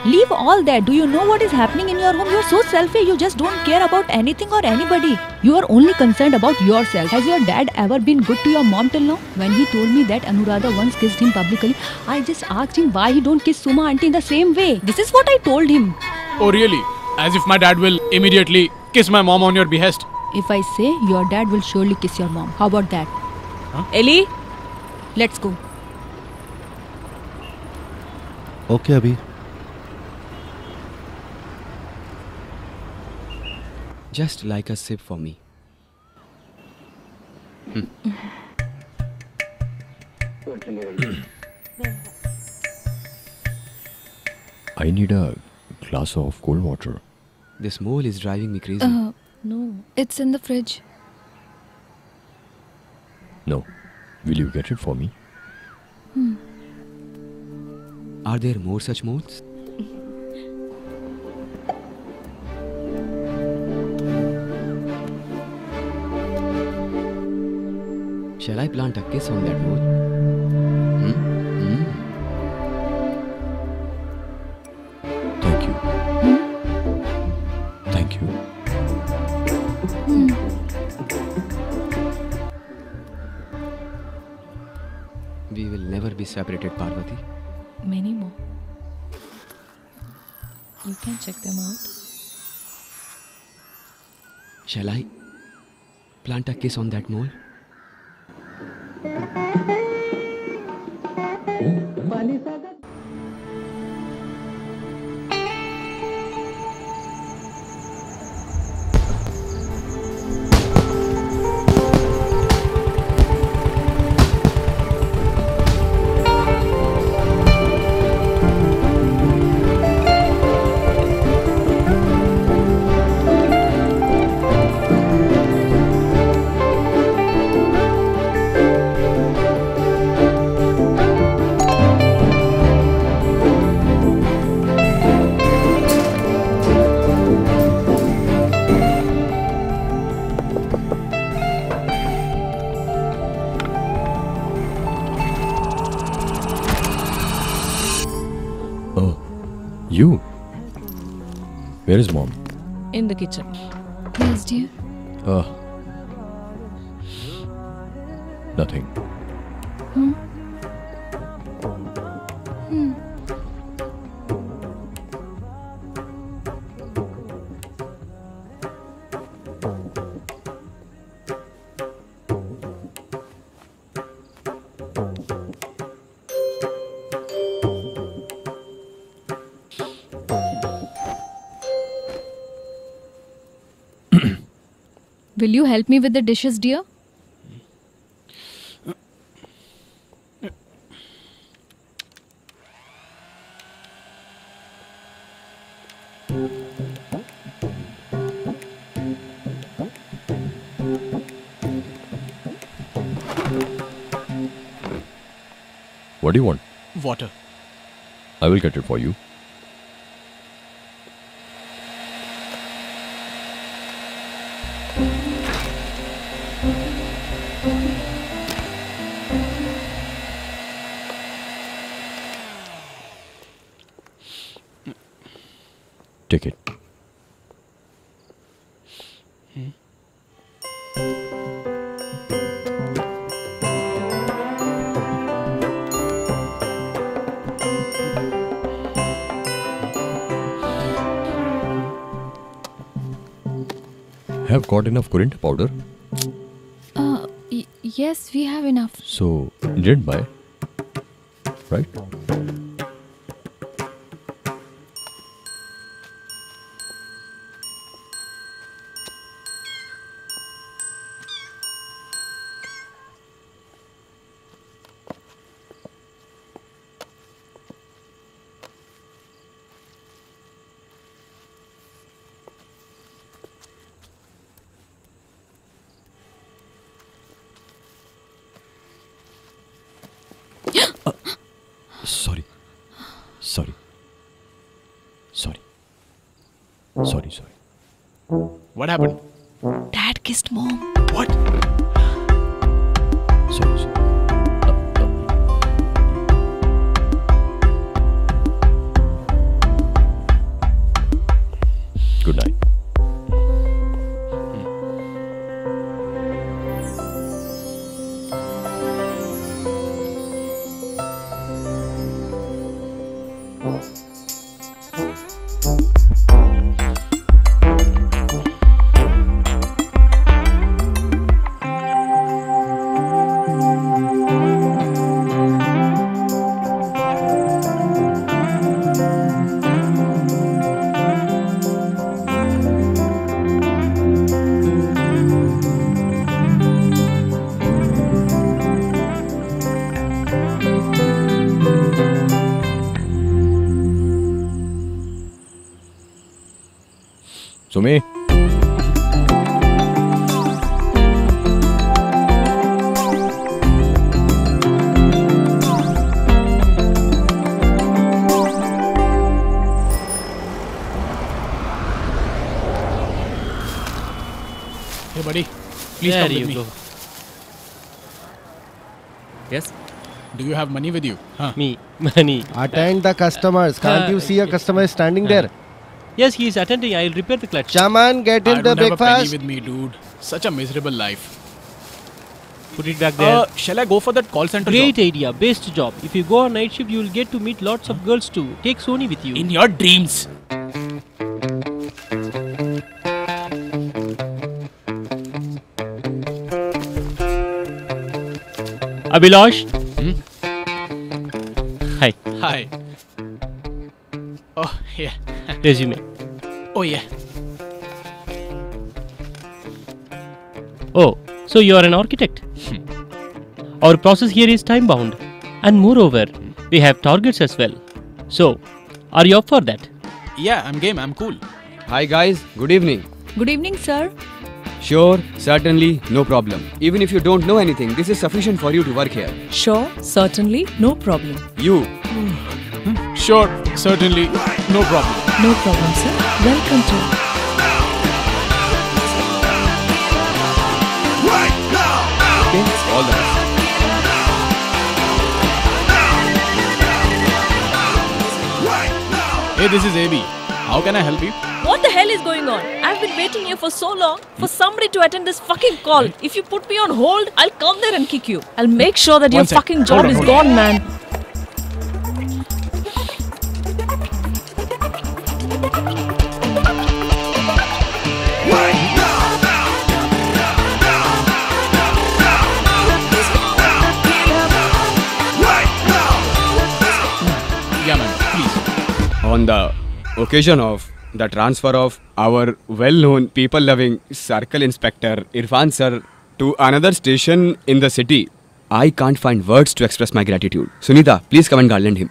Leave all that. Do you know what is happening in your home? You're so selfish. You just don't care about anything or anybody. You are only concerned about yourself. Has your dad ever been good to your mom till now? When he told me that Anuradha once kissed him publicly, I just asked him why he don't kiss Suma auntie in the same way. This is what I told him. Oh, really? As if my dad will immediately kiss my mom on your behest. If I say your dad will surely kiss your mom, how about that? Huh? Ellie, let's go. Okay, Abhi. Just like a sip for me. I need a glass of cold water. This mole is driving me crazy. Uh, no. It's in the fridge. No. Will you get it for me? Hmm. Are there more such moles? Shall I plant a kiss on that mole? Separated Parvati many more you can check them out shall I plant a kiss on that mole Thank you. Will you help me with the dishes, dear? What do you want? Water. I will get it for you. Got enough coriander powder, Uh, y- yes, we have enough. so didn't buy, Please There come with you me. go. Yes. Do you have money with you? Huh? Me, money. Attend the customers. Can't Uh, you see a customer is standing there? Yes, he is attending. I'll repair the clutch. Chaman, get I him the don't have a penny with me, dude. Such a miserable life. Put it back there. Uh, shall I go for that call center Great job? idea. Best job. If you go on night shift, you will get to meet lots of girls too. Take Sony with you. In your dreams. Abhilash. Hmm? Hi. Hi. Oh, yeah. Resume. Oh, yeah. Oh, so you are an architect? Hmm. Our process here is time bound. And moreover, hmm. we have targets as well. So, are you up for that? Yeah, I'm game. I'm cool. Hi guys, good evening. Good evening, sir. Sure, certainly, no problem. Even if you don't know anything, this is sufficient for you to work here. Sure, certainly, no problem. You, hmm. Sure, certainly, no problem. No problem, sir. Welcome to. okay? All the best. Hey, this is AB. How can I help you? What the hell is going on? I've been waiting here for so long for somebody to attend this fucking call. Hmm? If you put me on hold, I'll come there and kick you. I'll make sure that One your sec. fucking job Hold on, is hold gone, man. Yeah, man. Please. On the occasion of the transfer of our well-known, people-loving circle inspector Irfan sir to another station in the city. I can't find words to express my gratitude. Sunita, please come and garland him.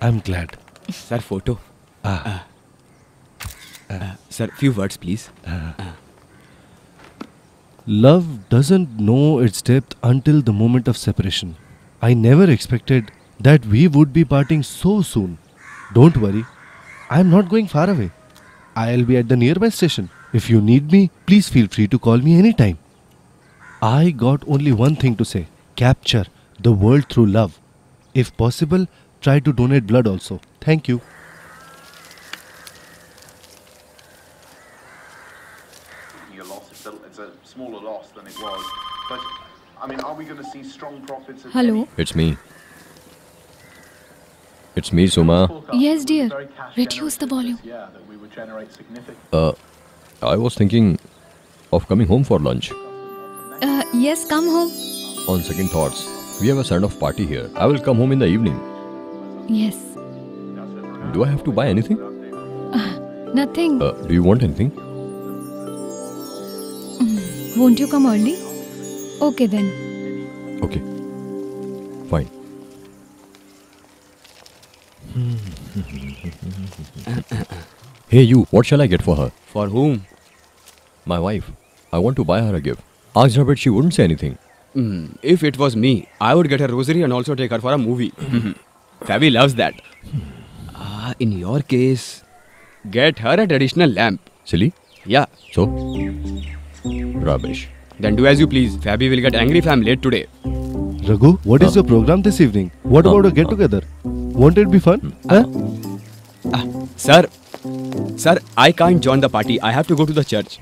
I'm glad. Sir, photo. Uh, uh, sir, few words, please. Love doesn't know its depth until the moment of separation. I never expected that we would be parting so soon. Don't worry, I am not going far away. I'll be at the nearby station. If you need me, please feel free to call me anytime. I got only one thing to say capture the world through love. If possible, try to donate blood also. Thank you. Your loss is a, it's a smaller loss than it was. But I mean, are we going to see strong profits? Hello? any- It's me. It's me, Suma. Yes, dear. Reduce the volume. Yeah, that we would generate significant. Uh, I was thinking of coming home for lunch. Uh, yes, come home. On second thoughts, we have a send off party here. I will come home in the evening. Yes. Do I have to buy anything? Nothing. Uh, do you want anything? Won't you come early? Okay then. Okay. Fine. Hey, you, what shall I get for her? For whom? My wife. I want to buy her a gift. Asked her, but she wouldn't say anything. Hmm, if it was me, I would get her rosary and also take her for a movie. Fabi loves that. Ah, in your case, get her a traditional lamp. Silly? Yeah. So? Rubbish. Then do as you please. Fabi will get angry if I'm late today. Raghu, what is your program this evening? What about a get together? Won't it be fun? Hmm. Huh? Ah, sir, sir, I can't join the party. I have to go to the church.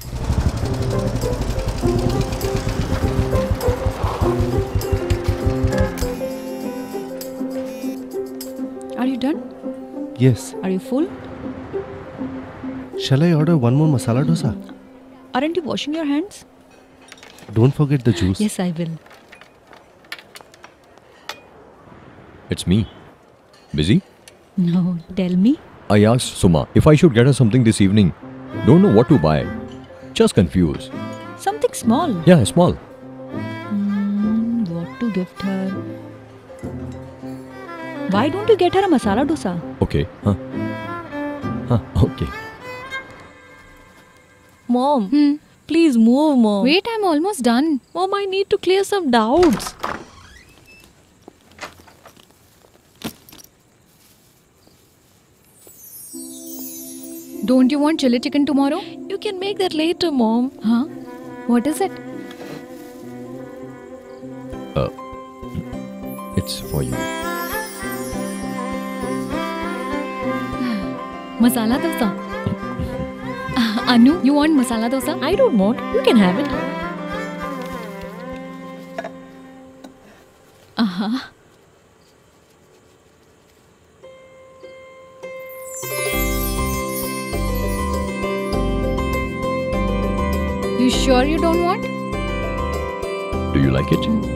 Are you done? Yes. Are you full? Shall I order one more masala dosa? Aren't you washing your hands? Don't forget the juice. Yes, I will. It's me. Busy? No, tell me. I asked Suma if I should get her something this evening. Don't know what to buy. Just confused. Something small. Yeah, small. Hmm, what to gift her? Why don't you get her a masala dosa? Okay. Huh? Huh, okay. Mom, hmm? please move, mom. Wait, I'm almost done. Mom, I need to clear some doubts. Don't you want chili chicken tomorrow? You can make that later, mom. Huh? What is it? Uh, it's for you. Masala dosa. Uh, anu, you want masala dosa? I don't want. You can have it. Uh huh. You sure you don't want? Do you like it?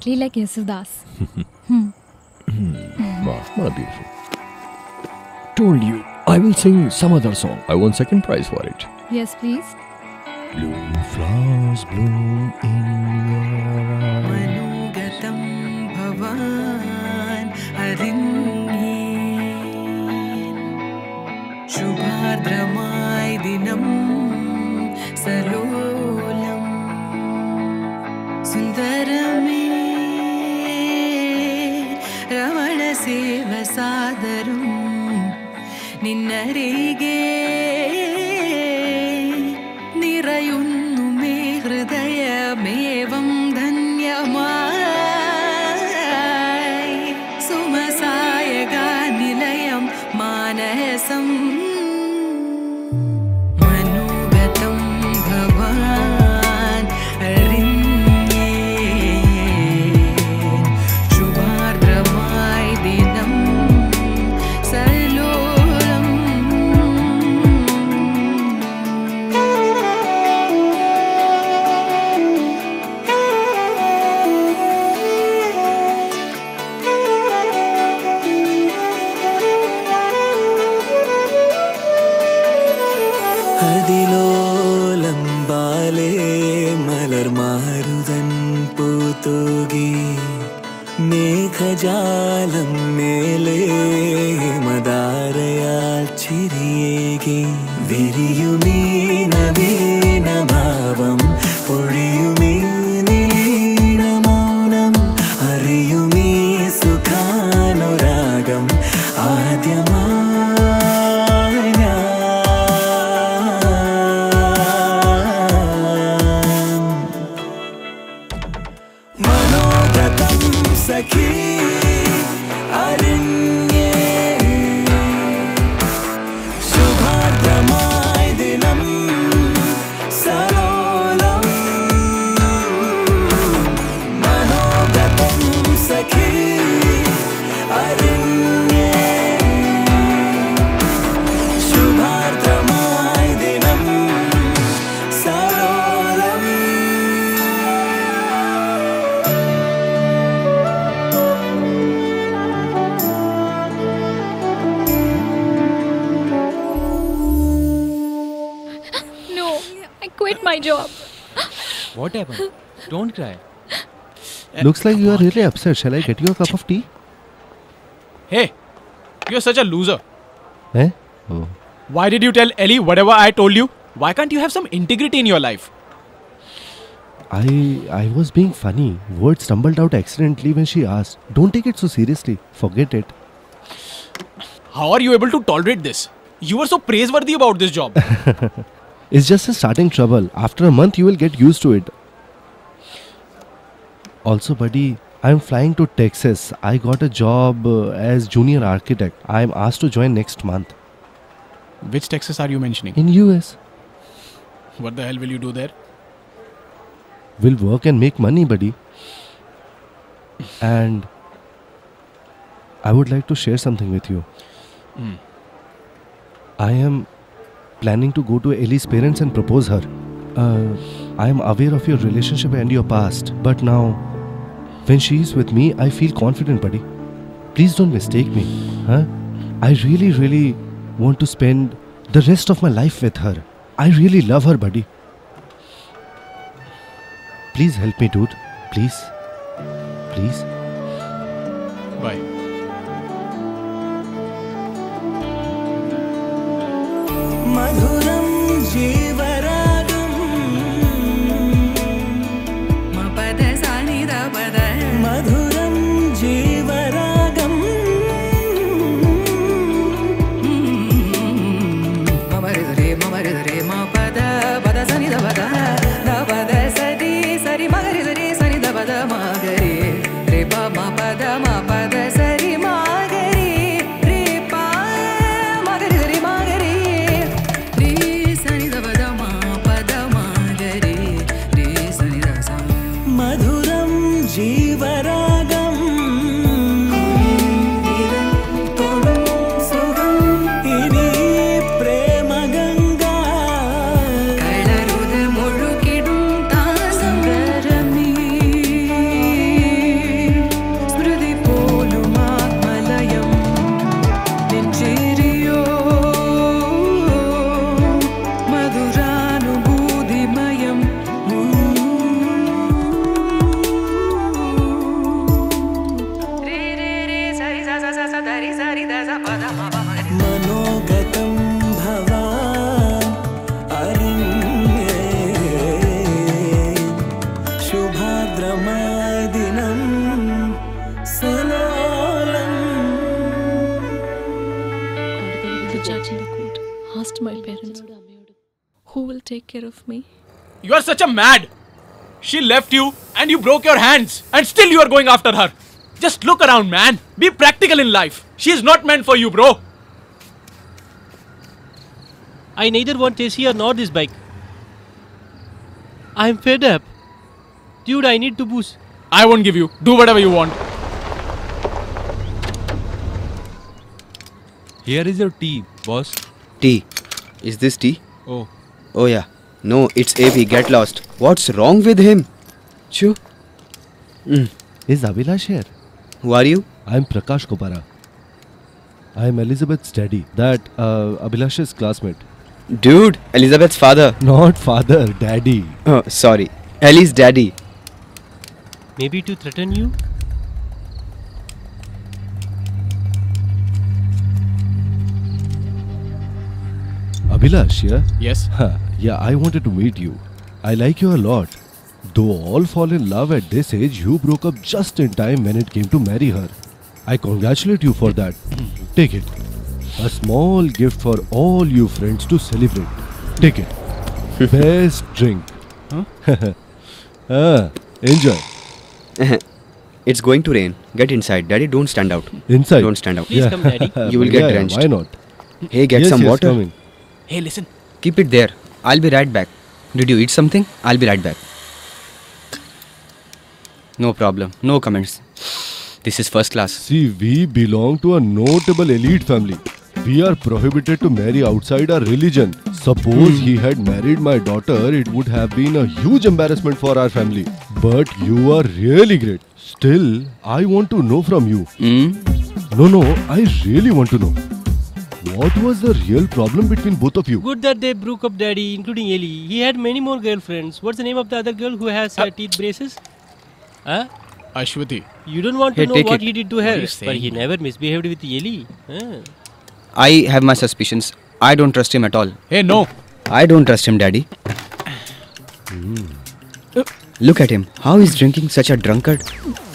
exactly like Yesudas. hmm. wow, what a beautiful. Told you, I will sing some other song. I won second prize for it. Yes, please. Blue flowers bloom in शुभाद्रमाय दिनं सलोलम् ಸೇವ ಸಾದರು. നിന്നരികെ നിറയുന്ന Don't cry. Looks like you are really upset. Shall I get you a cup of tea? Hey, you're such a loser. Eh? Oh. Why did you tell Ellie whatever I told you? Why can't you have some integrity in your life? I I was being funny. Words stumbled out accidentally when she asked. Don't take it so seriously. Forget it. How are you able to tolerate this? You were so praiseworthy about this job. It's just a starting trouble. After a month, you will get used to it. Also, buddy, I'm flying to Texas. I got a job uh, as junior architect. I'm asked to join next month Which Texas are you mentioning? in US. What the hell will you do there? We'll work and make money, buddy. And I would like to share something with you. Hmm. I am planning to go to Ellie's parents and propose her. Uh, I am aware of your relationship and your past, but now, when she is with me, I feel confident, buddy. Please don't mistake me, huh? I really, really want to spend the rest of my life with her. I really love her, buddy. Please help me, dude. Please. Please. Bye. Madhuram. Such a mad. She left you and you broke your hands, and still you are going after her. Just look around, man. Be practical in life. She is not meant for you, bro. I neither want AC nor this bike. I'm fed up. Dude, I need to boost. I won't give you. Do whatever you want. Here is your tea, boss. Tea. Is this tea? Oh. Oh yeah. No, it's AP. Get lost. What's wrong with him? Chew. Mm. Is Abhilash here? Who are you? I'm Prakash Kopara. I'm Elizabeth's daddy. That uh, Abhilash's classmate. Dude, Elizabeth's father. Not father, daddy. Oh, sorry. Ellie's daddy. Maybe to threaten you? Abhilash, yeah? Yes. Huh, yeah, I wanted to meet you. I like you a lot. Though all fall in love at this age, you broke up just in time when it came to marry her. I congratulate you for that. Take it. A small gift for all you friends to celebrate. Take it. Best drink. ah, enjoy. it's going to rain. Get inside. Daddy, don't stand out. Inside? Don't stand out. Please come, Daddy. you will get Yeah, yeah, drenched. why not? Hey, get Yes, some yes, water. coming. Hey, listen. Keep it there. I'll be right back. Did you eat something? I'll be right back. No problem. No comments. This is first class. See, we belong to a notable elite family. We are prohibited to marry outside our religion. Suppose he had married my daughter, it would have been a huge embarrassment for our family. But you are really great. Still, I want to know from you. Hmm? No, no, I really want to know. What was the real problem between both of you? Good that they broke up daddy, including Ellie. He had many more girlfriends. What's the name of the other girl who has uh, teeth braces? Huh? Ashwati. You don't want to Hey, know what it. he did to her. But he never misbehaved with Ellie. Huh? I have my suspicions. I don't trust him at all. Hey, no. I don't trust him, Daddy. Look at him. How is drinking such a drunkard.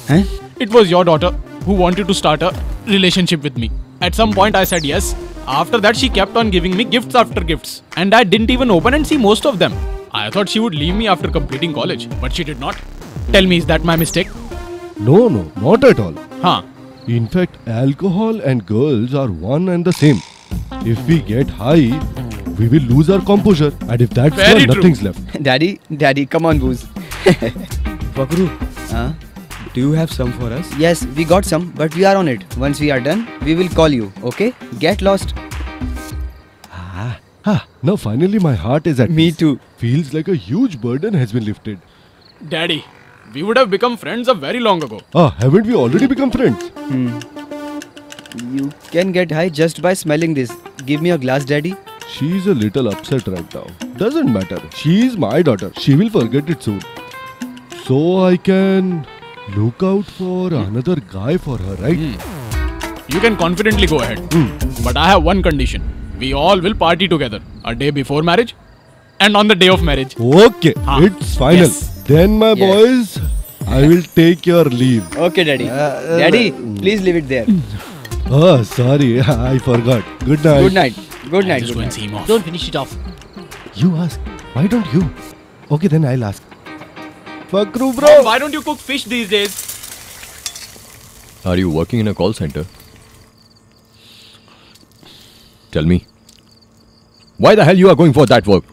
Huh? It was your daughter who wanted to start a relationship with me. At some point, I said yes. After that, she kept on giving me gifts after gifts. And I didn't even open and see most of them. I thought she would leave me after completing college, but she did not. Tell me, is that my mistake? No, no, not at all. Huh. In fact, alcohol and girls are one and the same. If we get high, we will lose our composure. And if that's Very gone, true. nothing's left. Daddy, Daddy, come on, booze. Fakru, Huh? Do you have some for us? Yes, we got some, but we are on it. Once we are done, we will call you, okay? Get lost. Ah, now finally my heart is at Me peace. too. Feels like a huge burden has been lifted. Daddy, we would have become friends a very long ago. Ah, haven't we already become friends? Hmm. You can get high just by smelling this. Give me a glass, Daddy. She's a little upset right now. Doesn't matter. She's my daughter. She will forget it soon. So I can look out for another guy for her, right? You can confidently go ahead. But I have one condition. We all will party together a day before marriage and on the day of marriage. Okay, Ah, it's final. yes. Then, my Yeah. boys, I will take your leave. Okay, Daddy. Uh, Daddy, please leave it there. Oh, sorry, I forgot. Good night. Good night. Good night. just Good go and night. see him off. Don't finish it off. You ask. Why don't you? Okay, then I'll ask. Fakru, bro. Mom, why don't you cook fish these days? Are you working in a call center? Tell me. Why the hell you are going for that work?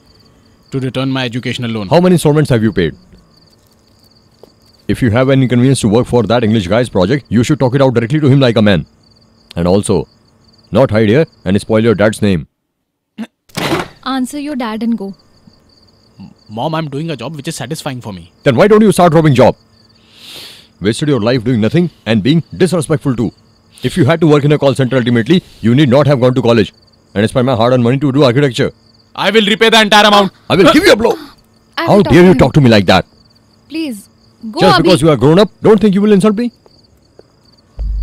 To return my educational loan. How many installments have you paid? If you have any convenience to work for that English guy's project, you should talk it out directly to him like a man. And also, not hide here and spoil your dad's name. Answer your dad and go. Mom, I'm doing a job which is satisfying for me. Then why don't you start dropping job? Wasted your life doing nothing and being disrespectful too. If you had to work in a call center ultimately, you need not have gone to college and spend my hard-earned money to do architecture. I will repay the entire amount. I will give you a blow. I How dare you talk to me like that? Please, go Just Abhi. because you are grown up, don't think you will insult me.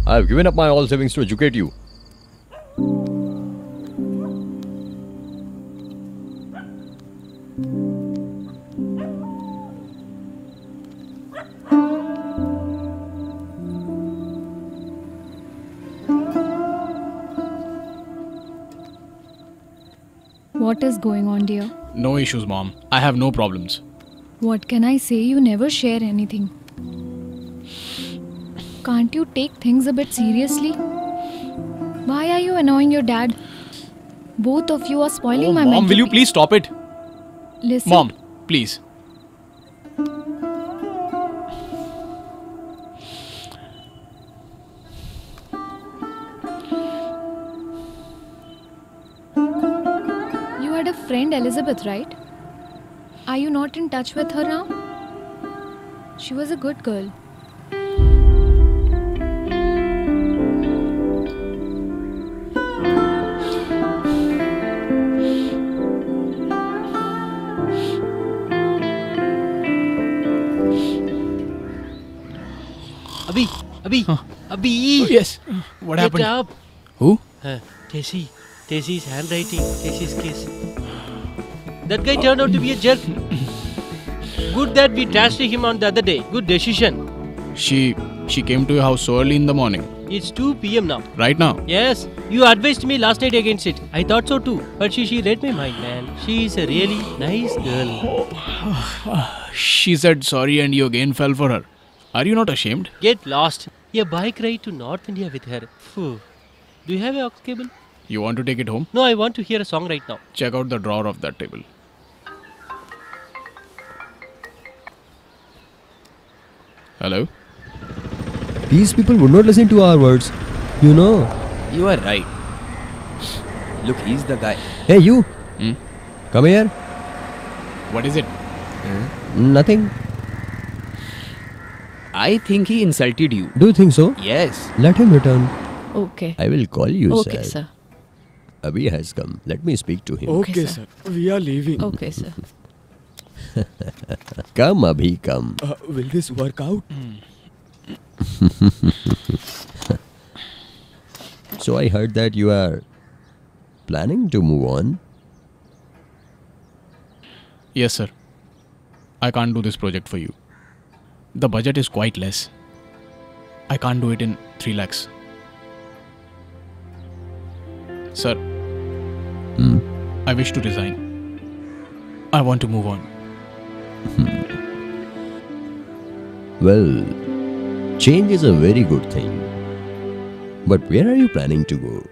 I have given up my all savings to educate you. What is going on, dear? No issues, mom. I have no problems. What can I say? You never share anything. Can't you take things a bit seriously? Why are you annoying your dad? Both of you are spoiling Oh, my mom, mental will you please stop it? Listen. Mom, please. Friend, Elizabeth, right? Are you not in touch with her now? She was a good girl. Abhi, Abhi, Abhi. yes. What Get happened? up. Who? Uh, Tessie. Tessie's handwriting. Tessie's kiss. That guy turned out to be a jerk. Good that we trashed him on the other day. Good decision. She she came to your house so early in the morning. It's 2 p.m. now. Right now. Yes, you advised me last night against it. I thought so too. But she, she read my mind, man. She is a really nice girl. She said sorry and you again fell for her. Are you not ashamed? Get lost. A bike ride to North India with her. Phew. Do you have a aux cable? You want to take it home? No, I want to hear a song right now. Check out the drawer of that table. Hello? These people would not listen to our words. You know. You are right. Look, he's the guy. Hey, you. Hmm? Come here. What is it? Hmm? Nothing. I think he insulted you. Do you think so? Yes. Let him return. Okay. I will call you, sir. Okay, sir. Abhi has come. Let me speak to him. Okay, sir. We are leaving. Okay, sir. Come, Abhi, come. Uh, will this work out? so I heard that you are planning to move on. Yes, sir. I can't do this project for you. The budget is quite less. I can't do it in 3 lakhs. Sir, hmm? I wish to resign. I want to move on. Hmm. Well, change is a very good thing. But where are you planning to go?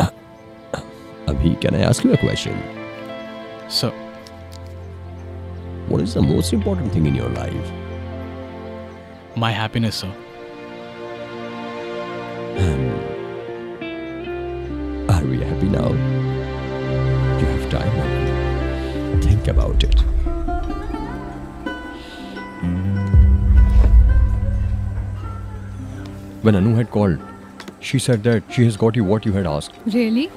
Abhi, can I ask you a question? Sir, What is the most important thing in your life? my happiness, sir. Hmm. Are we happy now? Time. Think about it. When Anu had called, she said that she has got you what you had asked. Really?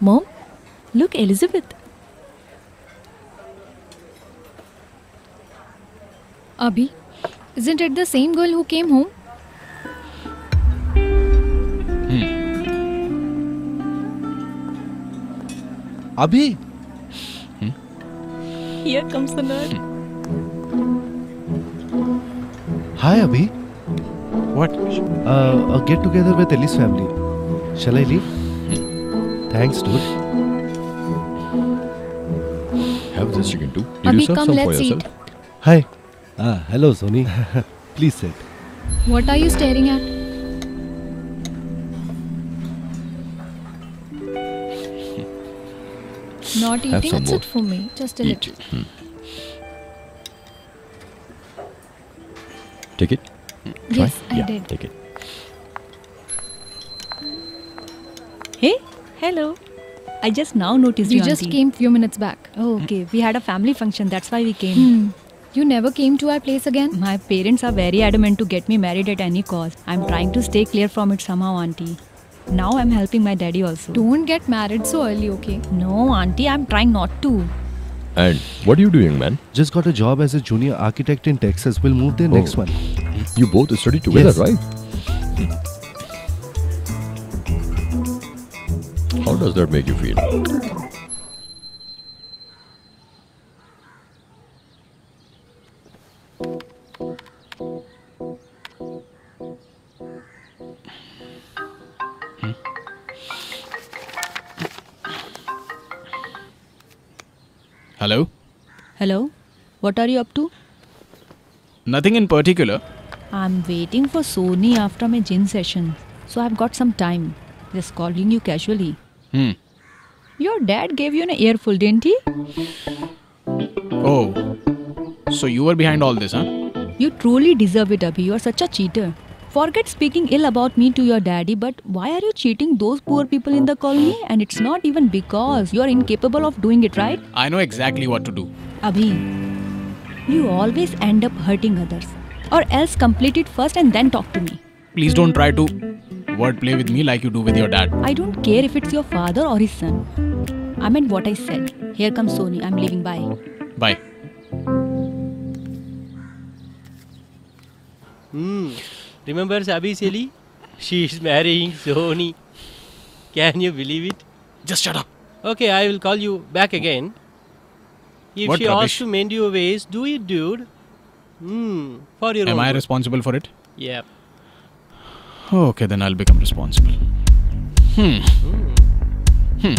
Mom, look, Elizabeth. Abhi, isn't it the same girl who came home? Abhi, Here comes the nerd. hi Abhi. What? Uh, a get together with Ellie's family. Shall I leave? Thanks, dude. Have this chicken too. Did Abhi, you serve come, some for let's eat. yourself? Hi. Ah, hello, Sony. Please sit. What are you staring at? Not Have eating, some it's more. it for me. Just a Eat. little. Hmm. Take it. Try. Yes, I yeah, did. Take it. Hey, hello. I just now noticed We you. just auntie. came few minutes back. Oh, okay. We had a family function. That's why we came. Hmm. You never came to our place again? My parents are very adamant to get me married at any cost. I'm trying to stay clear from it somehow, auntie. Now I'm helping my daddy also. Don't get married so early, okay? No, auntie, I'm trying not to. And what are you doing, man? Just got a job as a junior architect in Texas. We'll move there Oh. next month. You both study together, Yes. right? How does that make you feel? Hello? Hello? What are you up to? Nothing in particular. I'm waiting for Sony after my gym session. So I've got some time. Just calling you casually. Hmm. Your dad gave you an earful, didn't he? Oh. So you were behind all this, huh? You truly deserve it, Abhi. You are such a cheater. Forget speaking ill about me to your daddy, but why are you cheating those poor people in the colony? And it's not even because you are incapable of doing it, right? I know exactly what to do. Abhi, you always end up hurting others. Or else complete it first and then talk to me. Please don't try to wordplay with me like you do with your dad. I don't care if it's your father or his son. I meant what I said. Here comes Sony. I'm leaving. Bye. Bye. Remember Sabi Seli? She is marrying Sony. Can you believe it? Just shut up. Okay, I will call you back again. If What she rubbish. asks to mend your ways, do it, dude. Hmm. For your Am own I good. responsible for it? Yep. Okay, then I'll become responsible. Hmm. Hmm.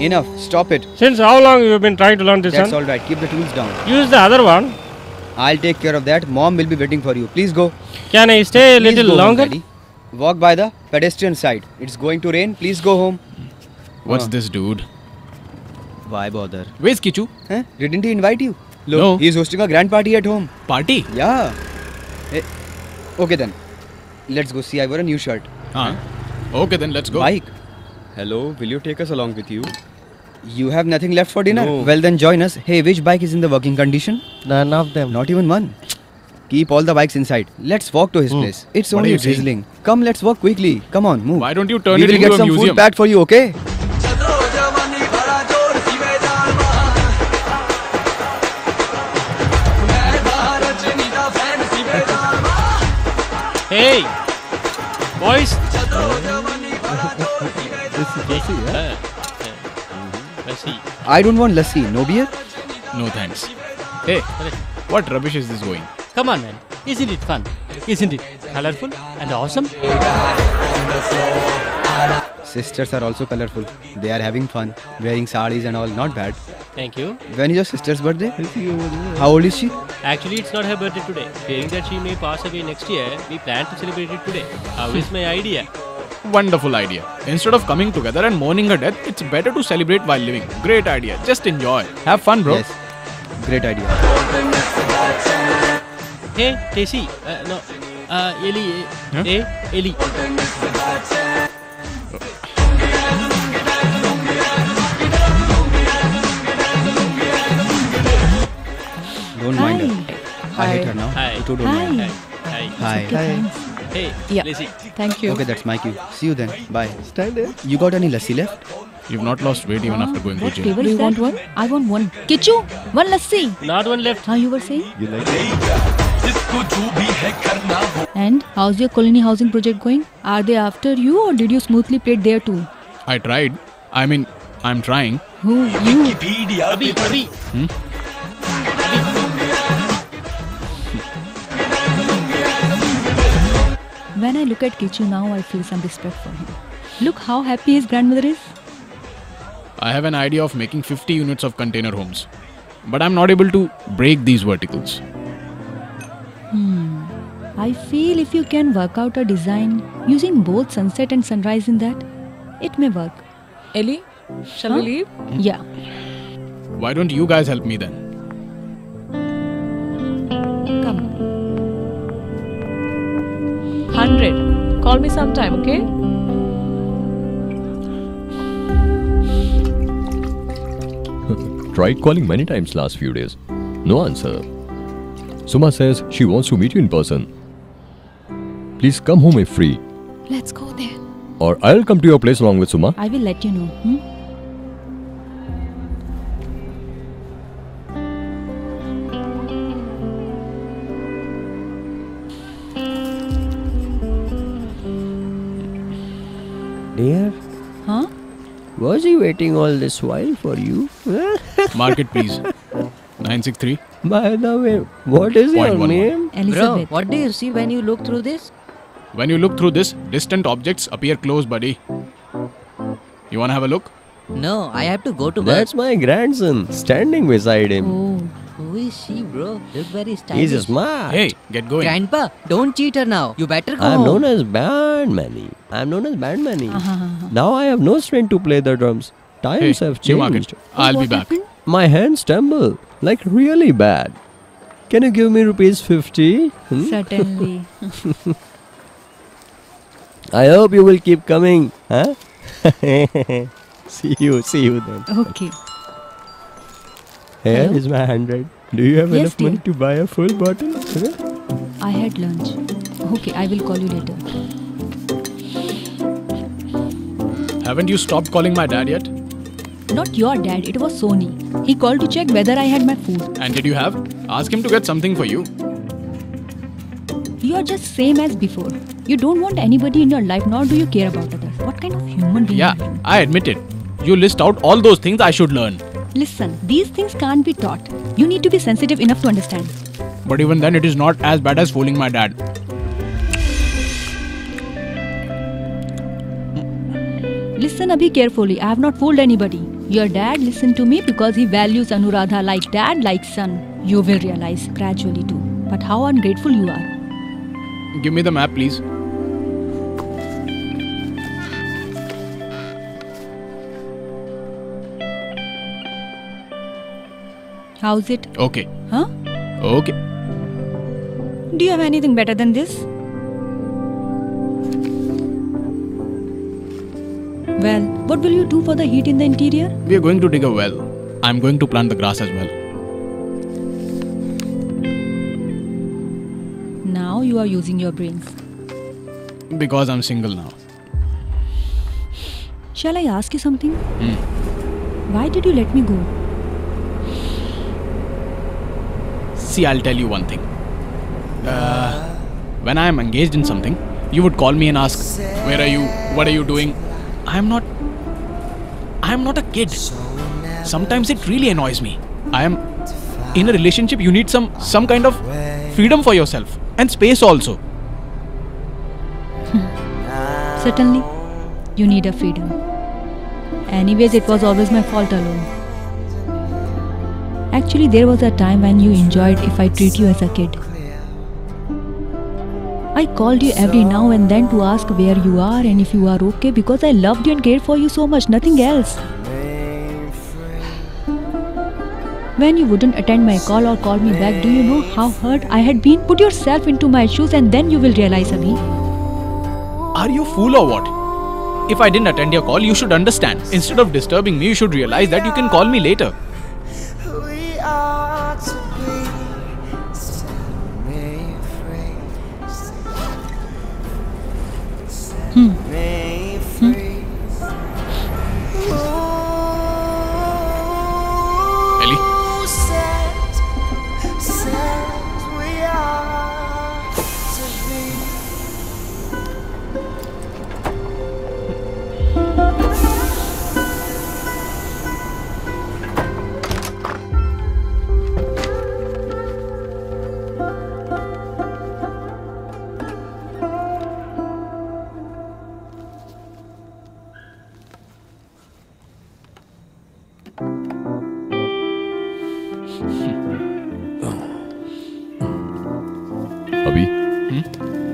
Enough. Stop it. Since how long you have been trying to learn this That's one? all right. Keep the tools down. Use the other one. I'll take care of that. Mom will be waiting for you. Please go. Can I stay a Please little go home, longer? Daddy. Walk by the pedestrian side. It's going to rain. Please go home. What's Uh, this, dude? Why bother? Where's Kichu? Huh? Didn't he invite you? Look, No. he's hosting a grand party at home. Party? Yeah. Eh, Okay then. Let's go see. I wore a new shirt. Huh? Okay, then let's go. Bike. Hello, will you take us along with you? You have nothing left for dinner? No. Well then join us. Hey, which bike is in the working condition? None of them. Not even one. Keep all the bikes inside. Let's walk to his Hmm. place. It's What only you saying? drizzling. Come, let's walk quickly. Come on, move. Why don't you turn we it will get some museum? food packed for you, okay? Hey, boys. Lassi. I don't want lassi. No beer? No thanks. Hey, what rubbish is this going? Come on, man. Isn't it fun? Isn't it colorful and awesome? Sisters are also colorful. They are having fun. Wearing saris and all. Not bad. Thank you. When is your sister's birthday? How old is she? Actually, it's not her birthday today. Fearing that she may pass away next year, we plan to celebrate it today. How is my idea? Wonderful idea. Instead of coming together and mourning her death, it's better to celebrate while living. Great idea. Just enjoy. Have fun, bro. Yes. Great idea. Hey, Tessie. Uh, no. Uh, Ellie. Huh? Eh? Ellie. Don't mind her. I hate her now. Hi. You two don't mind. Hi. Hi. Okay, thanks. Hey, Yeah. Lizzie. Thank you. Okay, that's my cue. See you then. Bye. Stand there. You got any lassi left? You've not lost weight even after going to What gym. flavor you want one? I want one. Kichu, one lassi. Not one left. How you were saying? You like And how's your colony housing project going? Are they after you or did you smoothly play it there too? I tried. I mean, I'm trying. Who? You? Abhi, Abhi. Hmm? When I look at Kichu now, I feel some respect for him. Look how happy his grandmother is. I have an idea of making 50 units of container homes. But I'm not able to break these verticals. Hmm. I feel if you can work out a design using both sunset and sunrise in that, it may work. Ellie, shall Huh? we leave? Yeah. Why don't you guys help me then? Come. Call me sometime, okay? Tried calling many times last few days. No answer. Suma says she wants to meet you in person. Please come home if free. Let's go there. Or I'll come to your place along with Suma. I will let you know. Hmm? Dear, Huh? was he waiting all this while for you? Mark it, please. 963. By the way, what is your Point one one. name? Bro, what do you see when you look through this? When you look through this, distant objects appear close, buddy. You wanna have a look? No, I have to go to That's my grandson standing beside him. work. Who is she, bro? Look very stylish. He's smart. Hey, get going. Grandpa, don't cheat her now. You better go I'm home. known as Bad Manny. I'm known as Bad Manny. Uh-huh. Now I have no strength to play the drums. Times Hey, have you mark changed. I'll be back. happened? My hands tremble like really bad. Can you give me rupees 50? Hmm? Certainly. I hope you will keep coming. Huh? see you, see you then. Okay. Here Hello? is my hundred. Do you have Yes, enough money to buy a full bottle? I had lunch. Okay, I will call you later. Haven't you stopped calling my dad yet? Not your dad, it was Sony. He called to check whether I had my food. And did you have? Ask him to get something for you. You are just same as before. You don't want anybody in your life, nor do you care about others. What kind of human being Yeah. I admit it. You list out all those things I should learn. Listen, these things can't be taught. You need to be sensitive enough to understand. But even then, it is not as bad as fooling my dad. Listen, Abhi, carefully. I have not fooled anybody. Your dad listened to me because he values Anuradha like dad, like son. You will realize gradually too. But how ungrateful you are. Give me the map, please. How's it? Okay. Huh? Okay. Do you have anything better than this? Well, what will you do for the heat in the interior? We are going to dig a well. I'm going to plant the grass as well. Now you are using your brains. Because I'm single now. Shall I ask you something? Hmm. Why did you let me go? See, I'll tell you one thing. Uh, when I am engaged in something, you would call me and ask, Where are you? What are you doing? I'm not. I'm not a kid. Sometimes it really annoys me. I am in a relationship. You need some some kind of freedom for yourself and space also. Certainly, you need a freedom. Anyways, it was always my fault alone. Actually, there was a time when you enjoyed if I treat you as a kid. I called you every now and then to ask where you are and if you are okay because I loved you and cared for you so much, nothing else. When you wouldn't attend my call or call me back, do you know how hurt I had been? Put yourself into my shoes and then you will realize, Abhi. Are you fool or what? If I didn't attend your call, you should understand. Instead of disturbing me, you should realize that you can call me later.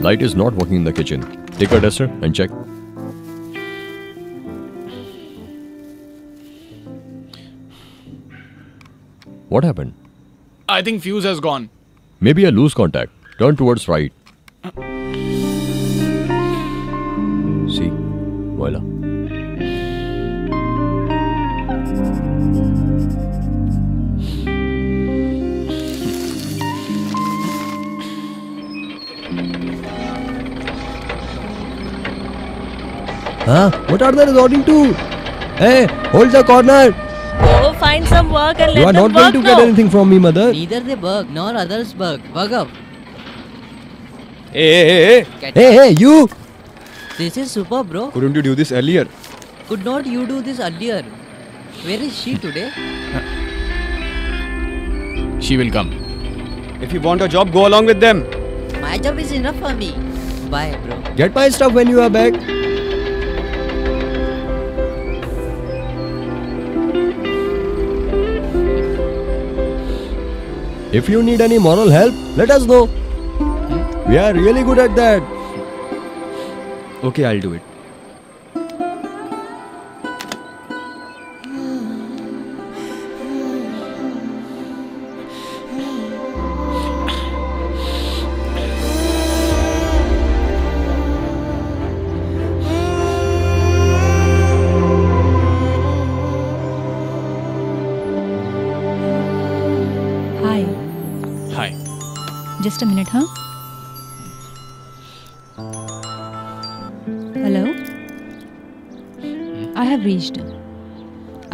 Light is not working in the kitchen. Take a duster and check. What happened? I think fuse has gone. Maybe a loose contact. Turn towards right. See? Voila. Huh? What are they resorting to? Hey, hold the corner. Go find some work and let You are them not going work to get anything from me, mother. Neither they bug nor others bug. Bug up. Hey, hey, hey, hey. Get Hey, up. hey, you. This is super, bro. Couldn't you do this earlier? Could not you do this earlier? Where is she today? She will come. If you want a job, go along with them. My job is enough for me. Bye, bro. Get my stuff when you are back. If you need any moral help, let us know. We are really good at that. Okay, I'll do it.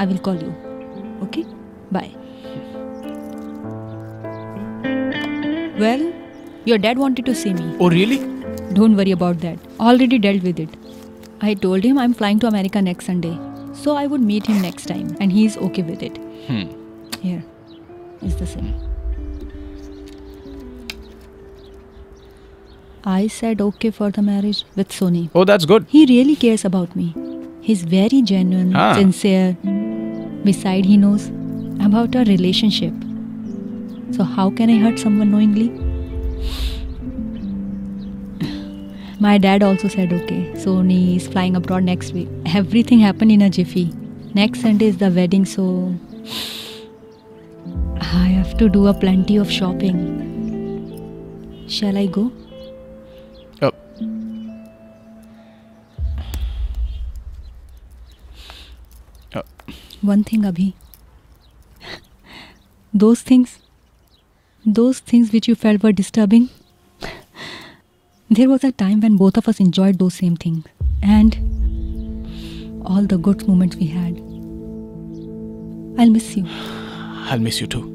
I will call you. Okay? Bye. Well, your dad wanted to see me. Oh, really? Don't worry about that. Already dealt with it. I told him I'm flying to America next Sunday. So I would meet him next time and he's okay with it. Hmm. Here is the same. I said okay for the marriage with Sony. Oh, that's good. He really cares about me. He's very genuine, Ah. sincere. Beside, he knows about our relationship. So, how can I hurt someone knowingly? My dad also said okay. Sony is flying abroad next week. Everything happened in a jiffy. Next Sunday is the wedding, so I have to do a plenty of shopping. Shall I go? One thing, Abhi. Those things, those things which you felt were disturbing, there was a time when both of us enjoyed those same things and all the good moments we had. I'll miss you. I'll miss you too.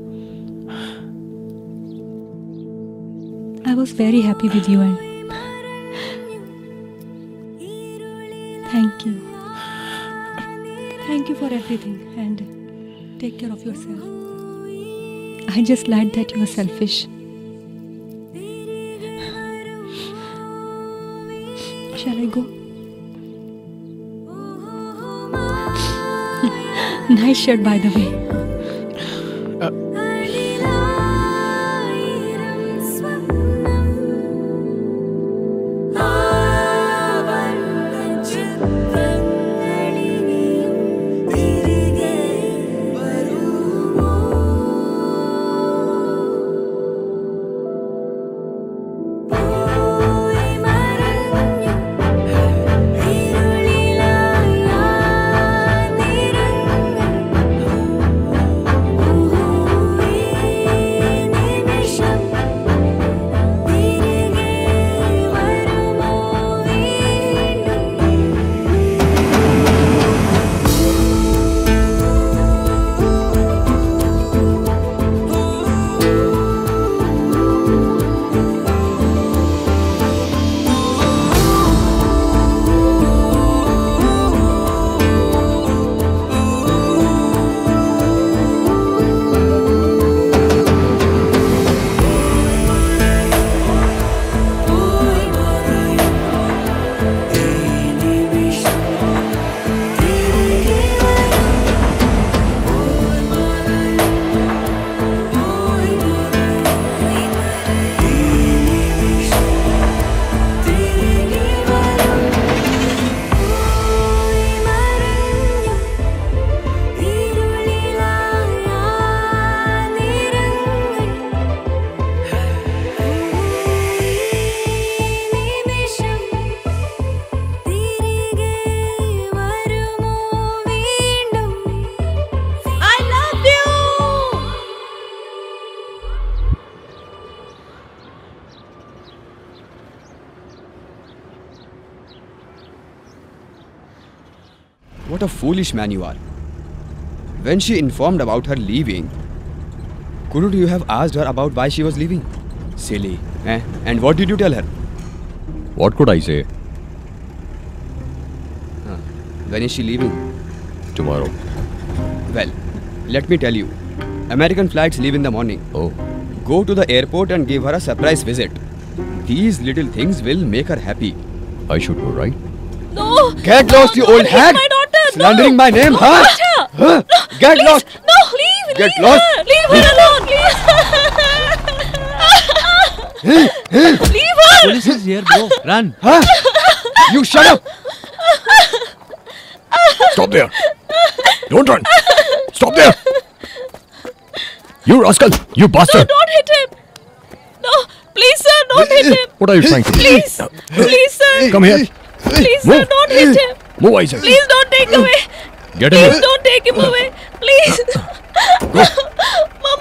I was very happy with you and thank you. Thank you for everything and take care of yourself. I just lied that you were selfish. Shall I go? nice shirt, by the way. Ooh. Foolish man you are. When she informed about her leaving, couldn't you have asked her about why she was leaving? Silly. Eh? And what did you tell her? What could I say? Huh. When is she leaving? Tomorrow. Well, let me tell you. American flights leave in the morning. Oh. Go to the airport and give her a surprise visit. These little things will make her happy. I should go, right? No! Get lost, you old leave hag! My! Slandering no. my name, no, huh? not her. Huh? Get please, lost! No, leave! Get leave lost. Her. Leave her alone, please! leave her! Police is here, bro. Run. Huh? You shut up! Stop there! Don't run! Stop there! You rascal! You bastard! No, don't hit him! No, please, sir, don't hit him! What are you trying to do? Please! Please, sir! Come here! Please, sir, Move. don't hit him! Move, Isaac! Please don't take away! Get him Please in. don't take him away! Please! Go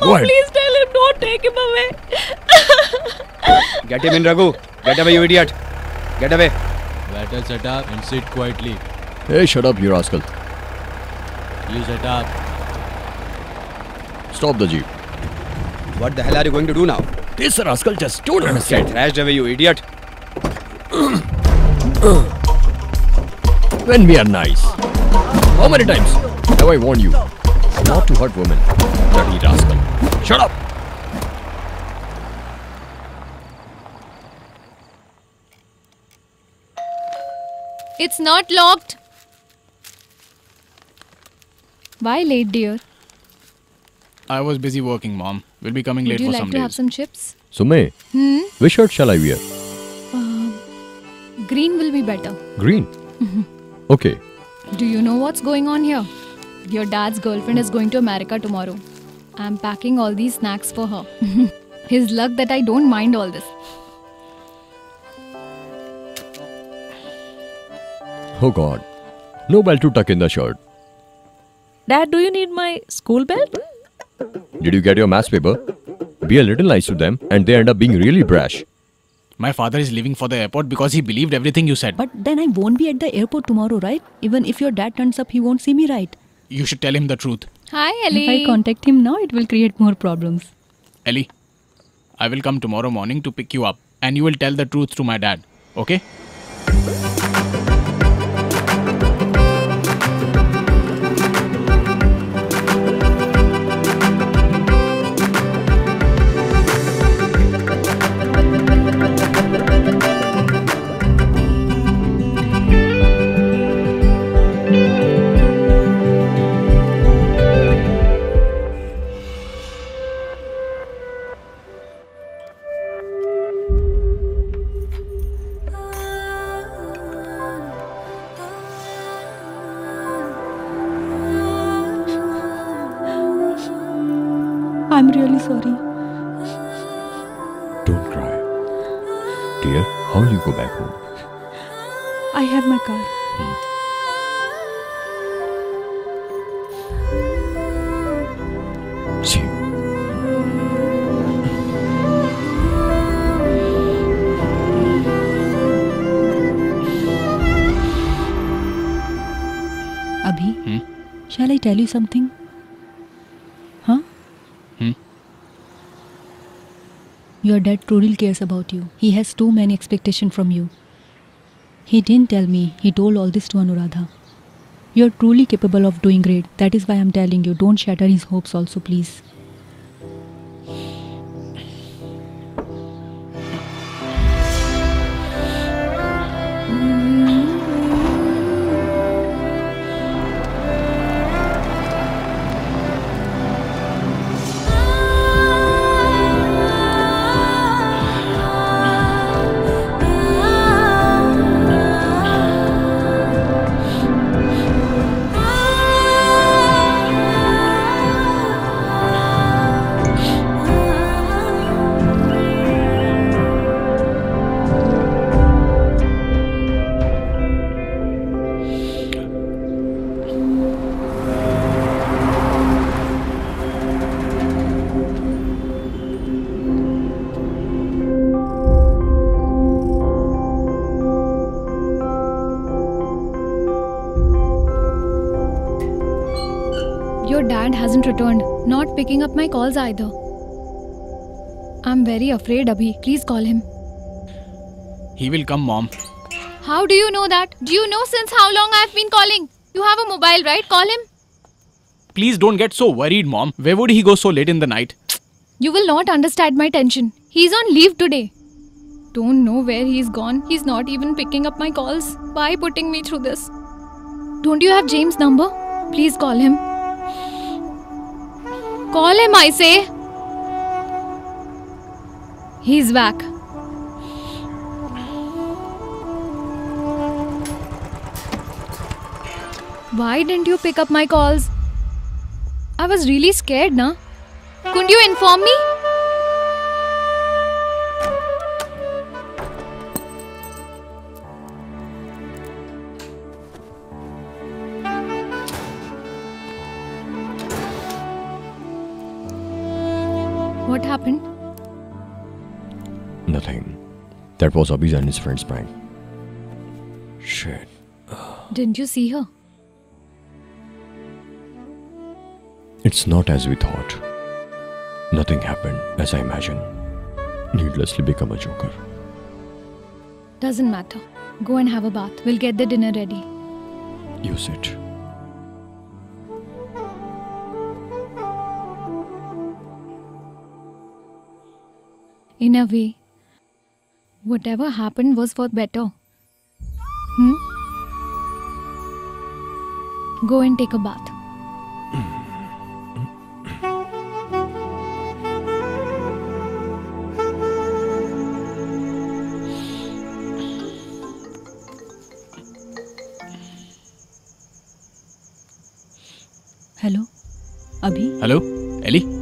Mama, ahead. please tell him don't take him away! Get him in, Raghu. Get away, you idiot. Get away. Better shut up and sit quietly. Hey, shut up, you rascal. You shut up. Stop the jeep. What the hell are you going to do now? This rascal just don't Get understand. thrashed away, you idiot. When we are nice. How many times have I warned you not to hurt women? Dirty rascal. Shut up! It's not locked. Why late, dear? I was busy working, mom. We'll be coming late Would you for like some to have some chips? Sume, Hmm? which shirt shall I wear? Uh, green will be better. Green. Okay. Do you know what's going on here? Your dad's girlfriend is going to America tomorrow. I'm packing all these snacks for her. His luck that I don't mind all this. Oh God. No belt to tuck in the shirt. Dad, do you need my school belt? Did you get your maths paper? Be a little nice to them and they end up being really brash. My father is leaving for the airport because he believed everything you said. But then I won't be at the airport tomorrow, right? Even if your dad turns up, he won't see me, right? You should tell him the truth. Hi, Ellie. If I contact him now, it will create more problems. Ellie, I will come tomorrow morning to pick you up and you will tell the truth to my dad. Okay? Shall I tell you something? Huh? Hmm? Your dad truly cares about you. He has too many expectations from you. He didn't tell me. He told all this to Anuradha. You're truly capable of doing great. That is why I'm telling you. Don't shatter his hopes also, please. Your dad hasn't returned, not picking up my calls either. I'm very afraid, Abhi. Please call him. He will come, mom. How do you know that? Do you know since how long I've been calling? You have a mobile, right? Call him. Please don't get so worried, mom. Where would he go so late in the night? You will not understand my tension. He's on leave today. Don't know where he's gone. He's not even picking up my calls. Why putting me through this? Don't you have James' number? Please call him. Call him, I say. He's back. Why didn't you pick up my calls? I was really scared, na? Couldn't you inform me? That was Abhi's and his friend's prank. Shit. Didn't you see her? It's not as we thought. Nothing happened as I imagined. Needlessly become a joker. Doesn't matter. Go and have a bath. We'll get the dinner ready. Use it. In a way, Whatever happened was for better. Hmm? Go and take a bath. Hello. Abhi. Hello, Ellie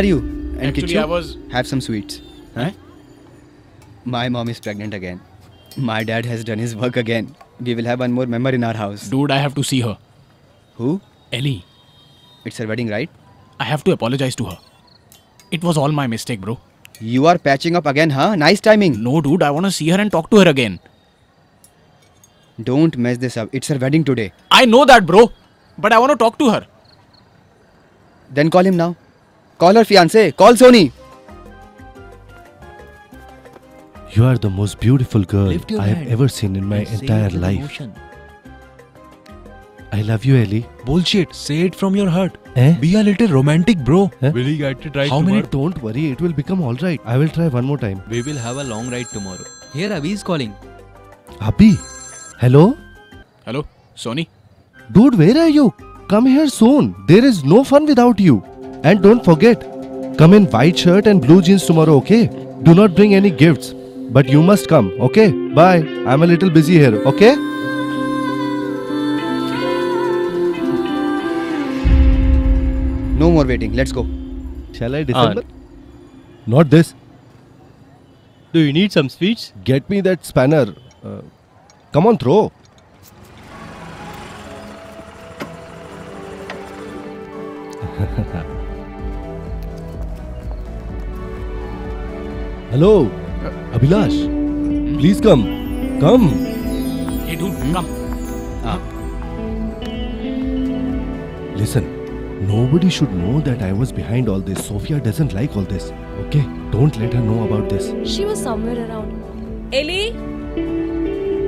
are you? And Actually, Kichu? I was- Have some sweets. Huh? My mom is pregnant again. My dad has done his work again. We will have one more member in our house. Dude, I have to see her. Who? Ellie. It's her wedding, right? I have to apologize to her. It was all my mistake, bro. You are patching up again, huh? Nice timing. No, dude, I want to see her and talk to her again. Don't mess this up. It's her wedding today. I know that, bro. But I want to talk to her. Then call him now. Call her fiance. Call Sony. You are the most beautiful girl I have ever seen in my and say it entire life. emotion. I love you, Ellie. Bullshit. Say it from your heart. Eh? Be a little romantic, bro. Will he get it right How many? Don't worry, it will become all right. I will try one more time. We will have a long ride tomorrow. Here, Abhi is calling. Abhi, hello, Hello? Sony? dude, where are you? Come here soon. There is no fun without you. And don't forget, come in white shirt and blue jeans tomorrow, okay? Do not bring any gifts, but you must come, okay? Bye. I'm a little busy here, okay? No more waiting. Let's go. Shall I December? Not this. Do you need some sweets? Get me that spanner. Uh, come on, throw. Hello, Abhilash. Please come. Come. Hey, dude, come. Ah. Listen, nobody should know that I was behind all this. Sophia doesn't like all this. Okay? Don't let her know about this. She was somewhere around. Ellie?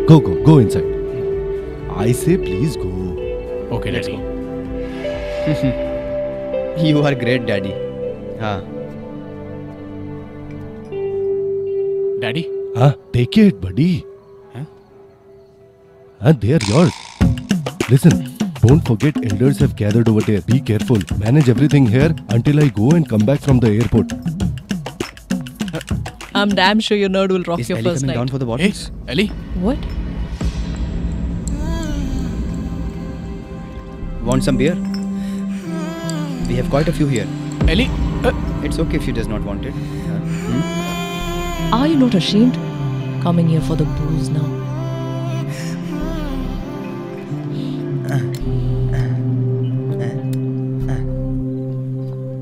Go, go, go inside. I say, please go. Okay, let's go. you are great, daddy. Huh. Take it, buddy. Huh? They are yours. Listen, don't forget elders have gathered over there. Be careful. Manage everything here until I go and come back from the airport. Uh, I'm damn sure your nerd will rock Is your Ellie first coming night. down for the bottles? Ellie? What? Want some beer? We have quite a few here. Ellie? Uh, it's okay if she does not want it. Uh, hmm? Are you not ashamed? Coming here for the booze now.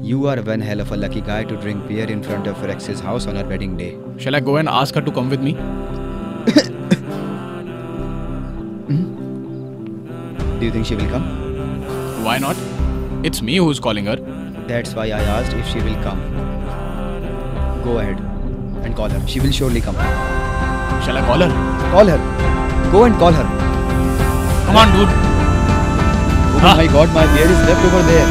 You are one hell of a lucky guy to drink beer in front of your ex's house on her wedding day. Shall I go and ask her to come with me? Hmm? Do you think she will come? Why not? It's me who's calling her. That's why I asked if she will come. Go ahead and call her. She will surely come. Shall I call her? Call her. Go and call her. Come on, dude. Oh my god, my beer is left over there.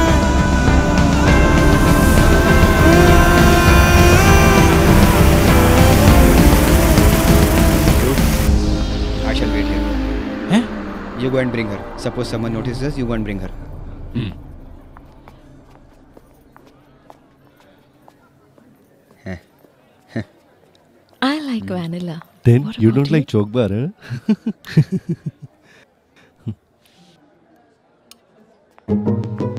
Dude, I shall wait here. You go and bring her. Suppose someone notices us, you go and bring her. I like vanilla. Hmm. Then What you don't like choco bar, huh?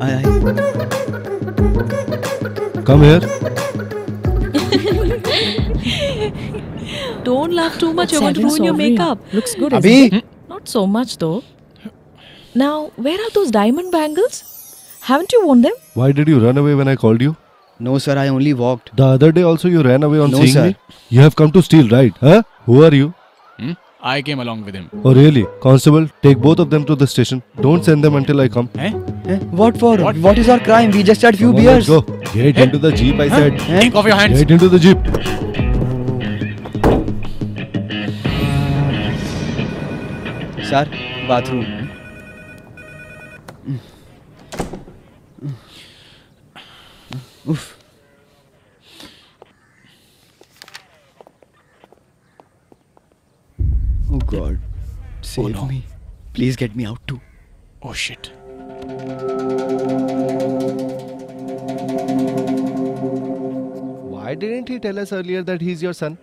Aye, Come here. Don't laugh too much. You're going to happening, ruin your makeup. Looks good. Abhi? Isn't it? Hmm. Not so much though. Now, where are those diamond bangles? Haven't you worn them? Why did you run away when I called you? No, sir, I only walked. The other day also you ran away on No, seeing sir. me. You have come to steal, right? Huh? Who are you? Hmm? I came along with him. Oh really? Constable, take both of them to the station. Don't send them until I come. Eh? What for? What, is our crime? We just had few Come on, beers. let's go. Get into the jeep, I Huh? said. Eh? Take off your hands. Get into the jeep. Sir, bathroom. Oof. Oh God, oh, save me. Please get me out too. Oh shit. Why didn't he tell us earlier that he's your son?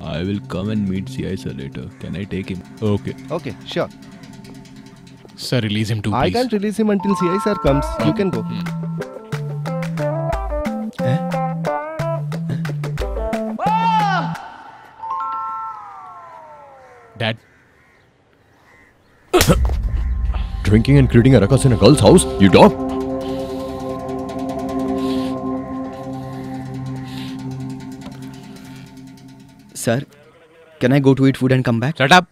I will come and meet CI sir later. Can I take him? Okay. Okay, sure. Sir, release him too, I can't release him until CI sir comes. You oh. can go. Hmm. Dad. Drinking and creating a ruckus in a girl's house? You dog? Sir, can I go to eat food and come back? Shut up.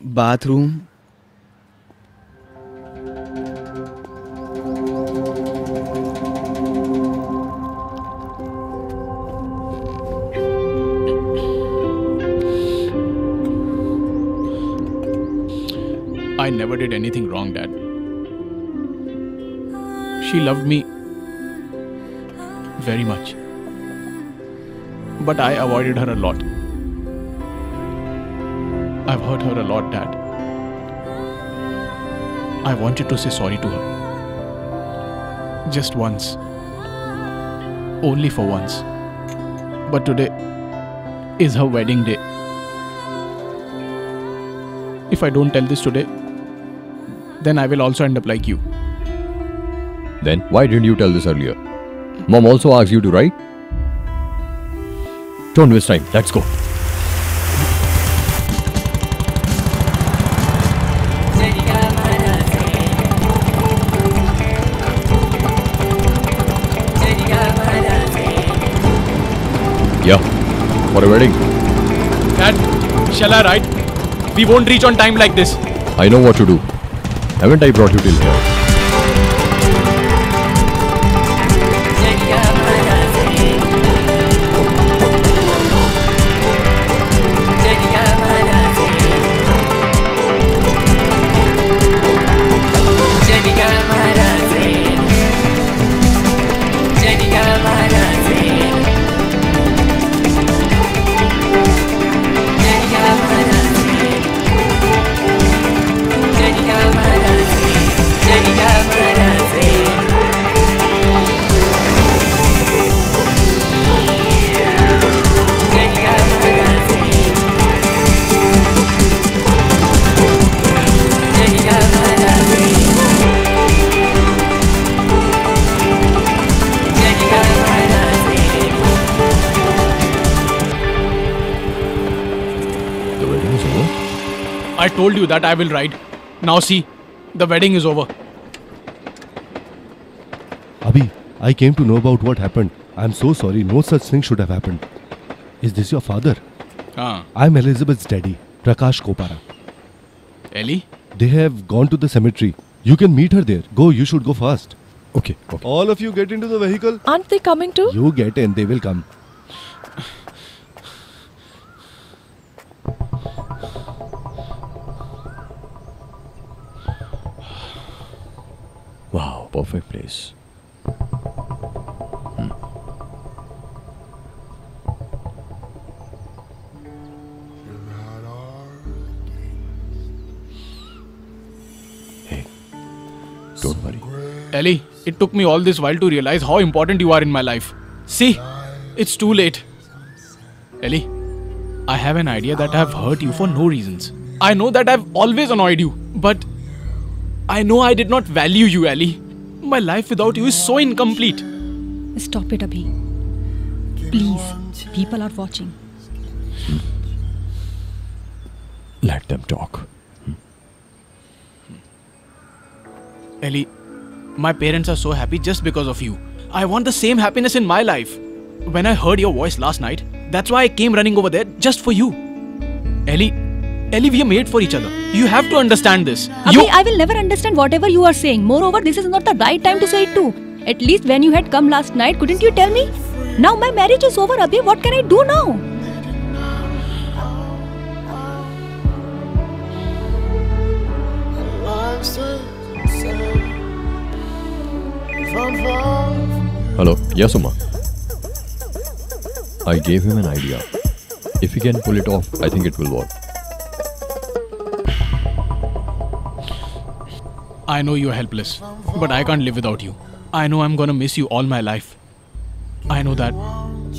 Bathroom. I never did anything wrong, Dad. She loved me very much. But I avoided her a lot. I've hurt her a lot, Dad. I wanted to say sorry to her. Just once. Only for once. But today is her wedding day. If I don't tell this today, then I will also end up like you. Then why didn't you tell this earlier? Mom also asked you to write? Don't waste time. Let's go. Yeah. For a wedding. Dad, shall I ride? We won't reach on time like this. I know what to do. Haven't I brought you till here? Told you that I will ride. Now see, the wedding is over. Abhi, I came to know about what happened. I'm so sorry. No such thing should have happened. Is this your father? Ah. I'm Elizabeth's daddy, Prakash Kopara. Ellie? They have gone to the cemetery. You can meet her there. Go, you should go fast. Okay, okay. All of you get into the vehicle. Aren't they coming too? You get in, they will come. Perfect place. Hmm. Hey, don't worry. Ellie, it took me all this while to realize how important you are in my life. See, it's too late. Ellie, I have an idea that I have hurt you for no reasons. I know that I've always annoyed you, but I know I did not value you, Ellie. My life without you is so incomplete. Stop it, Abhi. Please, people are watching. Let them talk. Ellie, my parents are so happy just because of you. I want the same happiness in my life. When I heard your voice last night, that's why I came running over there just for you. Ellie, Ellie, we are made for each other. You have to understand this. Abhi, You, I will never understand whatever you are saying. Moreover, this is not the right time to say it too. At least when you had come last night, couldn't you tell me? Now my marriage is over, Abhi. What can I do now? Hello? Yes, Uma. I gave him an idea. If he can pull it off, I think it will work. I know you're helpless, but I can't live without you. I know I'm gonna miss you all my life. I know that.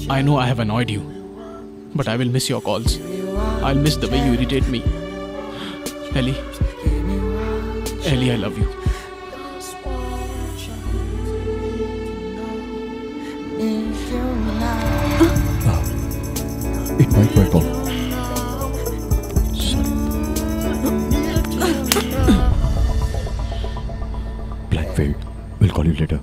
I know I have annoyed you. But I will miss your calls. I'll miss the way you irritate me. Ellie. Ellie, I love you. It might work on. We'll call you later.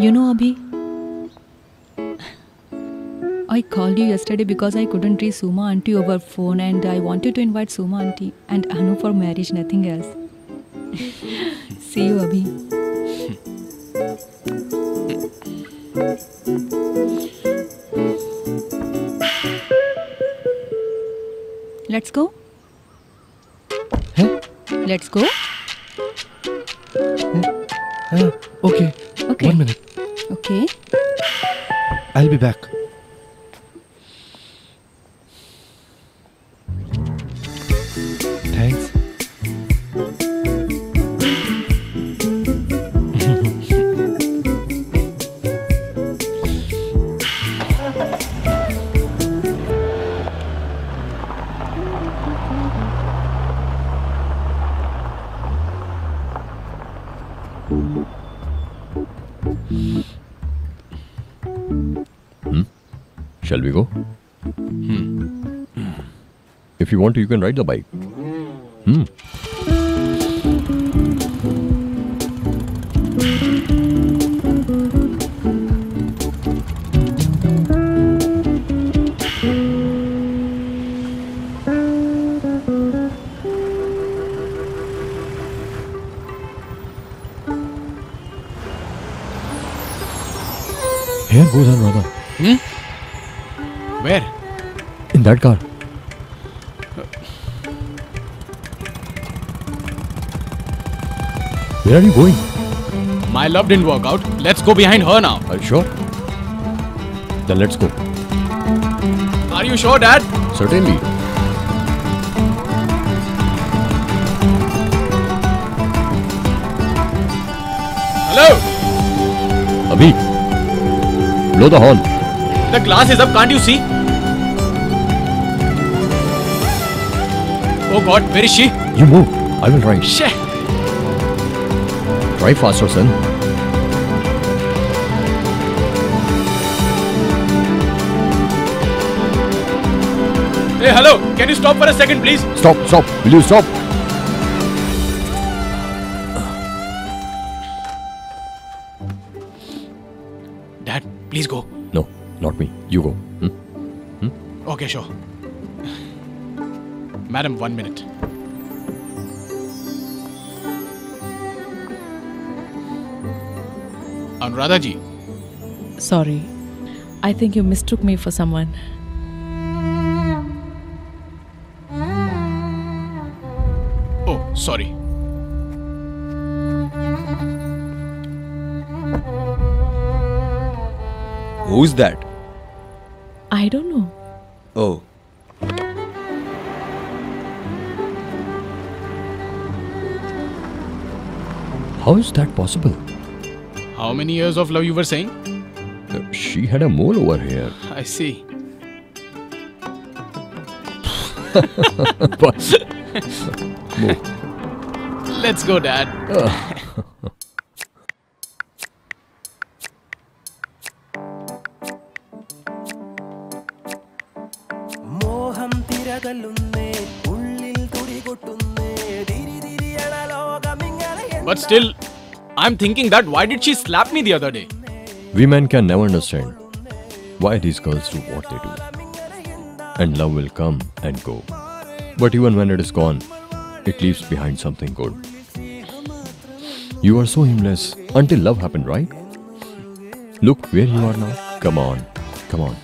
You know, Abhi, I called you yesterday because I couldn't reach Suma auntie over phone and I wanted to invite Suma auntie and Anu for marriage, nothing else. See you, Abhi. Let's go. Let's go. Uh, okay. Okay. One minute. Okay. I'll be back. Shall we go? Hmm. If you want to, you can ride the bike. Hmm. Here goes another. Hmm? Where? In that car. Where are you going? My love didn't work out. Let's go behind her now. Are you sure? Then let's go. Are you sure, Dad? Certainly. Hello? Abhi, blow the horn. The glass is up, can't you see? Oh god, where is she? You move. I will drive. Shit. Drive faster, son. Hey, hello. Can you stop for a second, please? Stop, stop. Will you stop? Dad, please go. No, not me. You go. Hmm? Okay, sure. Madam, one minute. Anuradha ji, Sorry. I think you mistook me for someone. oh, sorry. Who's that? I don't know. Oh. How is that possible? How many years of love you were saying? Uh, She had a mole over here. I see. Move. Let's go, Dad. still, I'm thinking that why did she slap me the other day? We men can never understand why these girls do what they do. And love will come and go. But even when it is gone, it leaves behind something good. You are so aimless until love happened, right? Look where you are now. Come on, come on.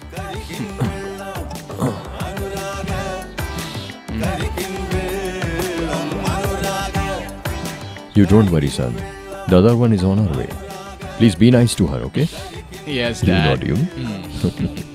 You don't worry, son. The other one is on her way. Please be nice to her, okay? Yes, You Dad. not you. Hmm.